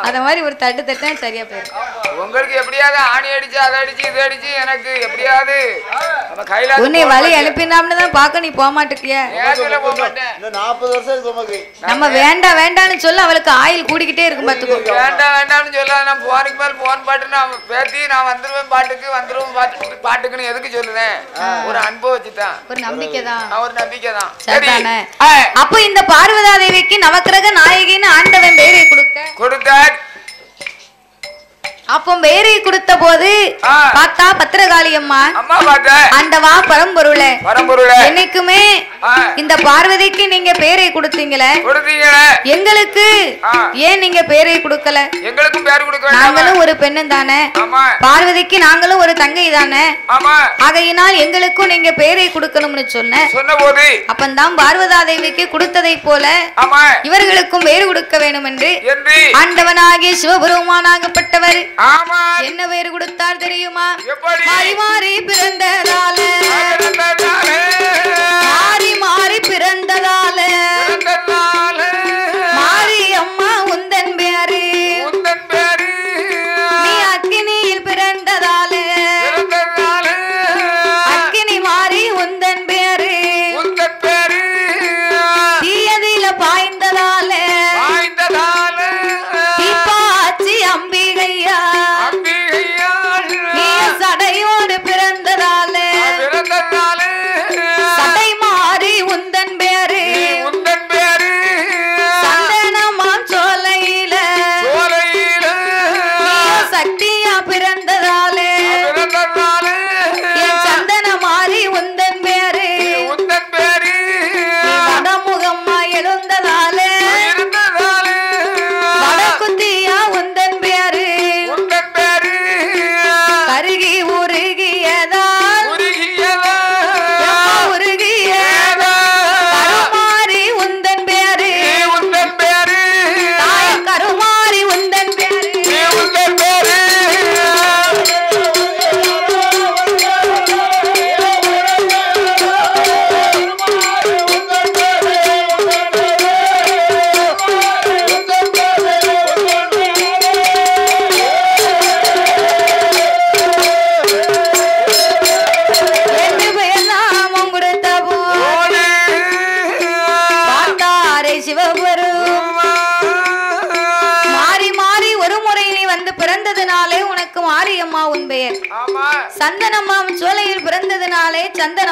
அத மாதிரி ஒரு தட்டு தட்டா சரியா போயிடும். உங்களுக்கு எப்படியாவது ஆணி அடிச்சு அதை அடிச்சு இது அடிச்சு எனக்கு எப்படியாவது உன்னை வழி அனுப்பினாம்னு தான் பார்க்க நீ போக மாட்டேக்கிய நாற்பது வருஷம் உமக்கு நம்ம வேண்டாம் வேண்டாம்னு சொல்ல அவளுக்கு ஆயில் கூடிக்கிட்டே இருக்கும் பாத்துக்கோ வேண்டாம் வேண்டாம்னு சொல்ல நான் போனுக்கு மேல போன் பாட்டு நான் பேத்தி நான் வந்துருவேன் பாட்டுக்கு வந்துருவேன் பாட்டு பாட்டுக்குன்னு எதுக்கு சொல்லுவேன்? ஒரு அன்பு வச்சுதான். ஒரு நம்பிக்கை தான் நான் ஒரு நம்பிக்கை தான் சரி ஆ, அப்போ இந்த பார்வதா தேவிக்கு நவக்கிரக நாயகின்னு ஆண்டவன் பேரை கொடுக்க கொடுத்த அப்போ பேரை கொடுத்த போது. பார்த்தா பத்திரகாளி அம்மா ஆண்டவா பரம்பொருளே. பரம்பொருளே. என்னைக்குமே. இந்த பார்வதிக்கு நீங்க பேரை கொடுத்தீங்களே. எங்களுக்கு. ஏன் நீங்க பேரை கொடுக்கல? எங்களுக்கும் பேர் நாங்களும் ஒரு பெண்ணும் தானே. பார்வதிக்கு நாங்களும் ஒரு தங்கை தானே. ஆகையினால் எங்களுக்கும் நீங்க பேரை கொடுக்கணும்னு சொன்ன. போது அப்பந்தான் பார்வதா தேவிக்கு கொடுத்ததை போல இவர்களுக்கும் பேர் கொடுக்க வேண்டும் என்று ஆண்டவனாகிய சிவபெருமானாகப்பட்டவர் என்ன பேர் கொடுத்தார் தெரியுமா? மாறி மாறி பிறந்ததால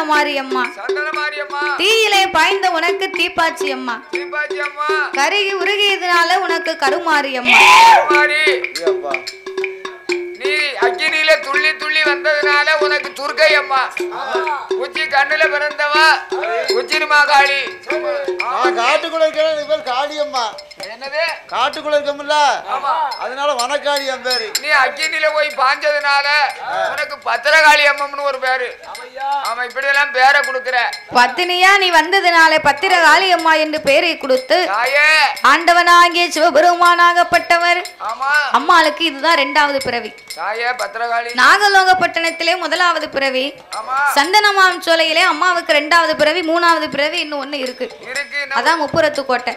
மாரியம்மா. தீயிலே பாய்ந்த உனக்கு தீப்பாச்சி அம்மா. அம்மா. கருகி உருகியதுனால உனக்கு கருமாரியம்மா மாரி ஐயப்பா. நீ அக்கினியில துள்ளி துள்ளி வந்ததுனால உனக்கு துர்க்கை அம்மா. உச்சி கண்ணுல பிறந்தவா? உச்சினி மாகாளி. நான் காட்டுக்குள்ள இருக்கிறேன் எனக்கு பேர் காளியம்மா என்னது? காட்டுக்குள்ள இருக்கமில்ல ஆமா. அதனால வனக்காளி என் பேரு. நீ அக்கினியில போய் பாஞ்சதுனால உனக்கு பத்திரகாளி அம்மம்னு ஒரு பேரு. ஆமா இப்படி எல்லாம் பேரை கொடுக்குற. பத்தினியா நீ வந்ததுனாலே பத்திரகாளி அம்மா என்று பெயரை கொடுத்து ஆண்டவனாகிய சிவபெருமானாகப்பட்டவர். அம்மாளுக்கு இதுதான் ரெண்டாவது பிறவி. நாகலோகப்பட்டணத்திலே முதலாவது பிறவி. சந்தனமாம் சோலையிலே அம்மாவுக்கு ரெண்டாவது பிறவி மூணாவது பிறவி இன்னும் ஒண்ணு இருக்கு. அதான் முப்புரத்து கோட்டை.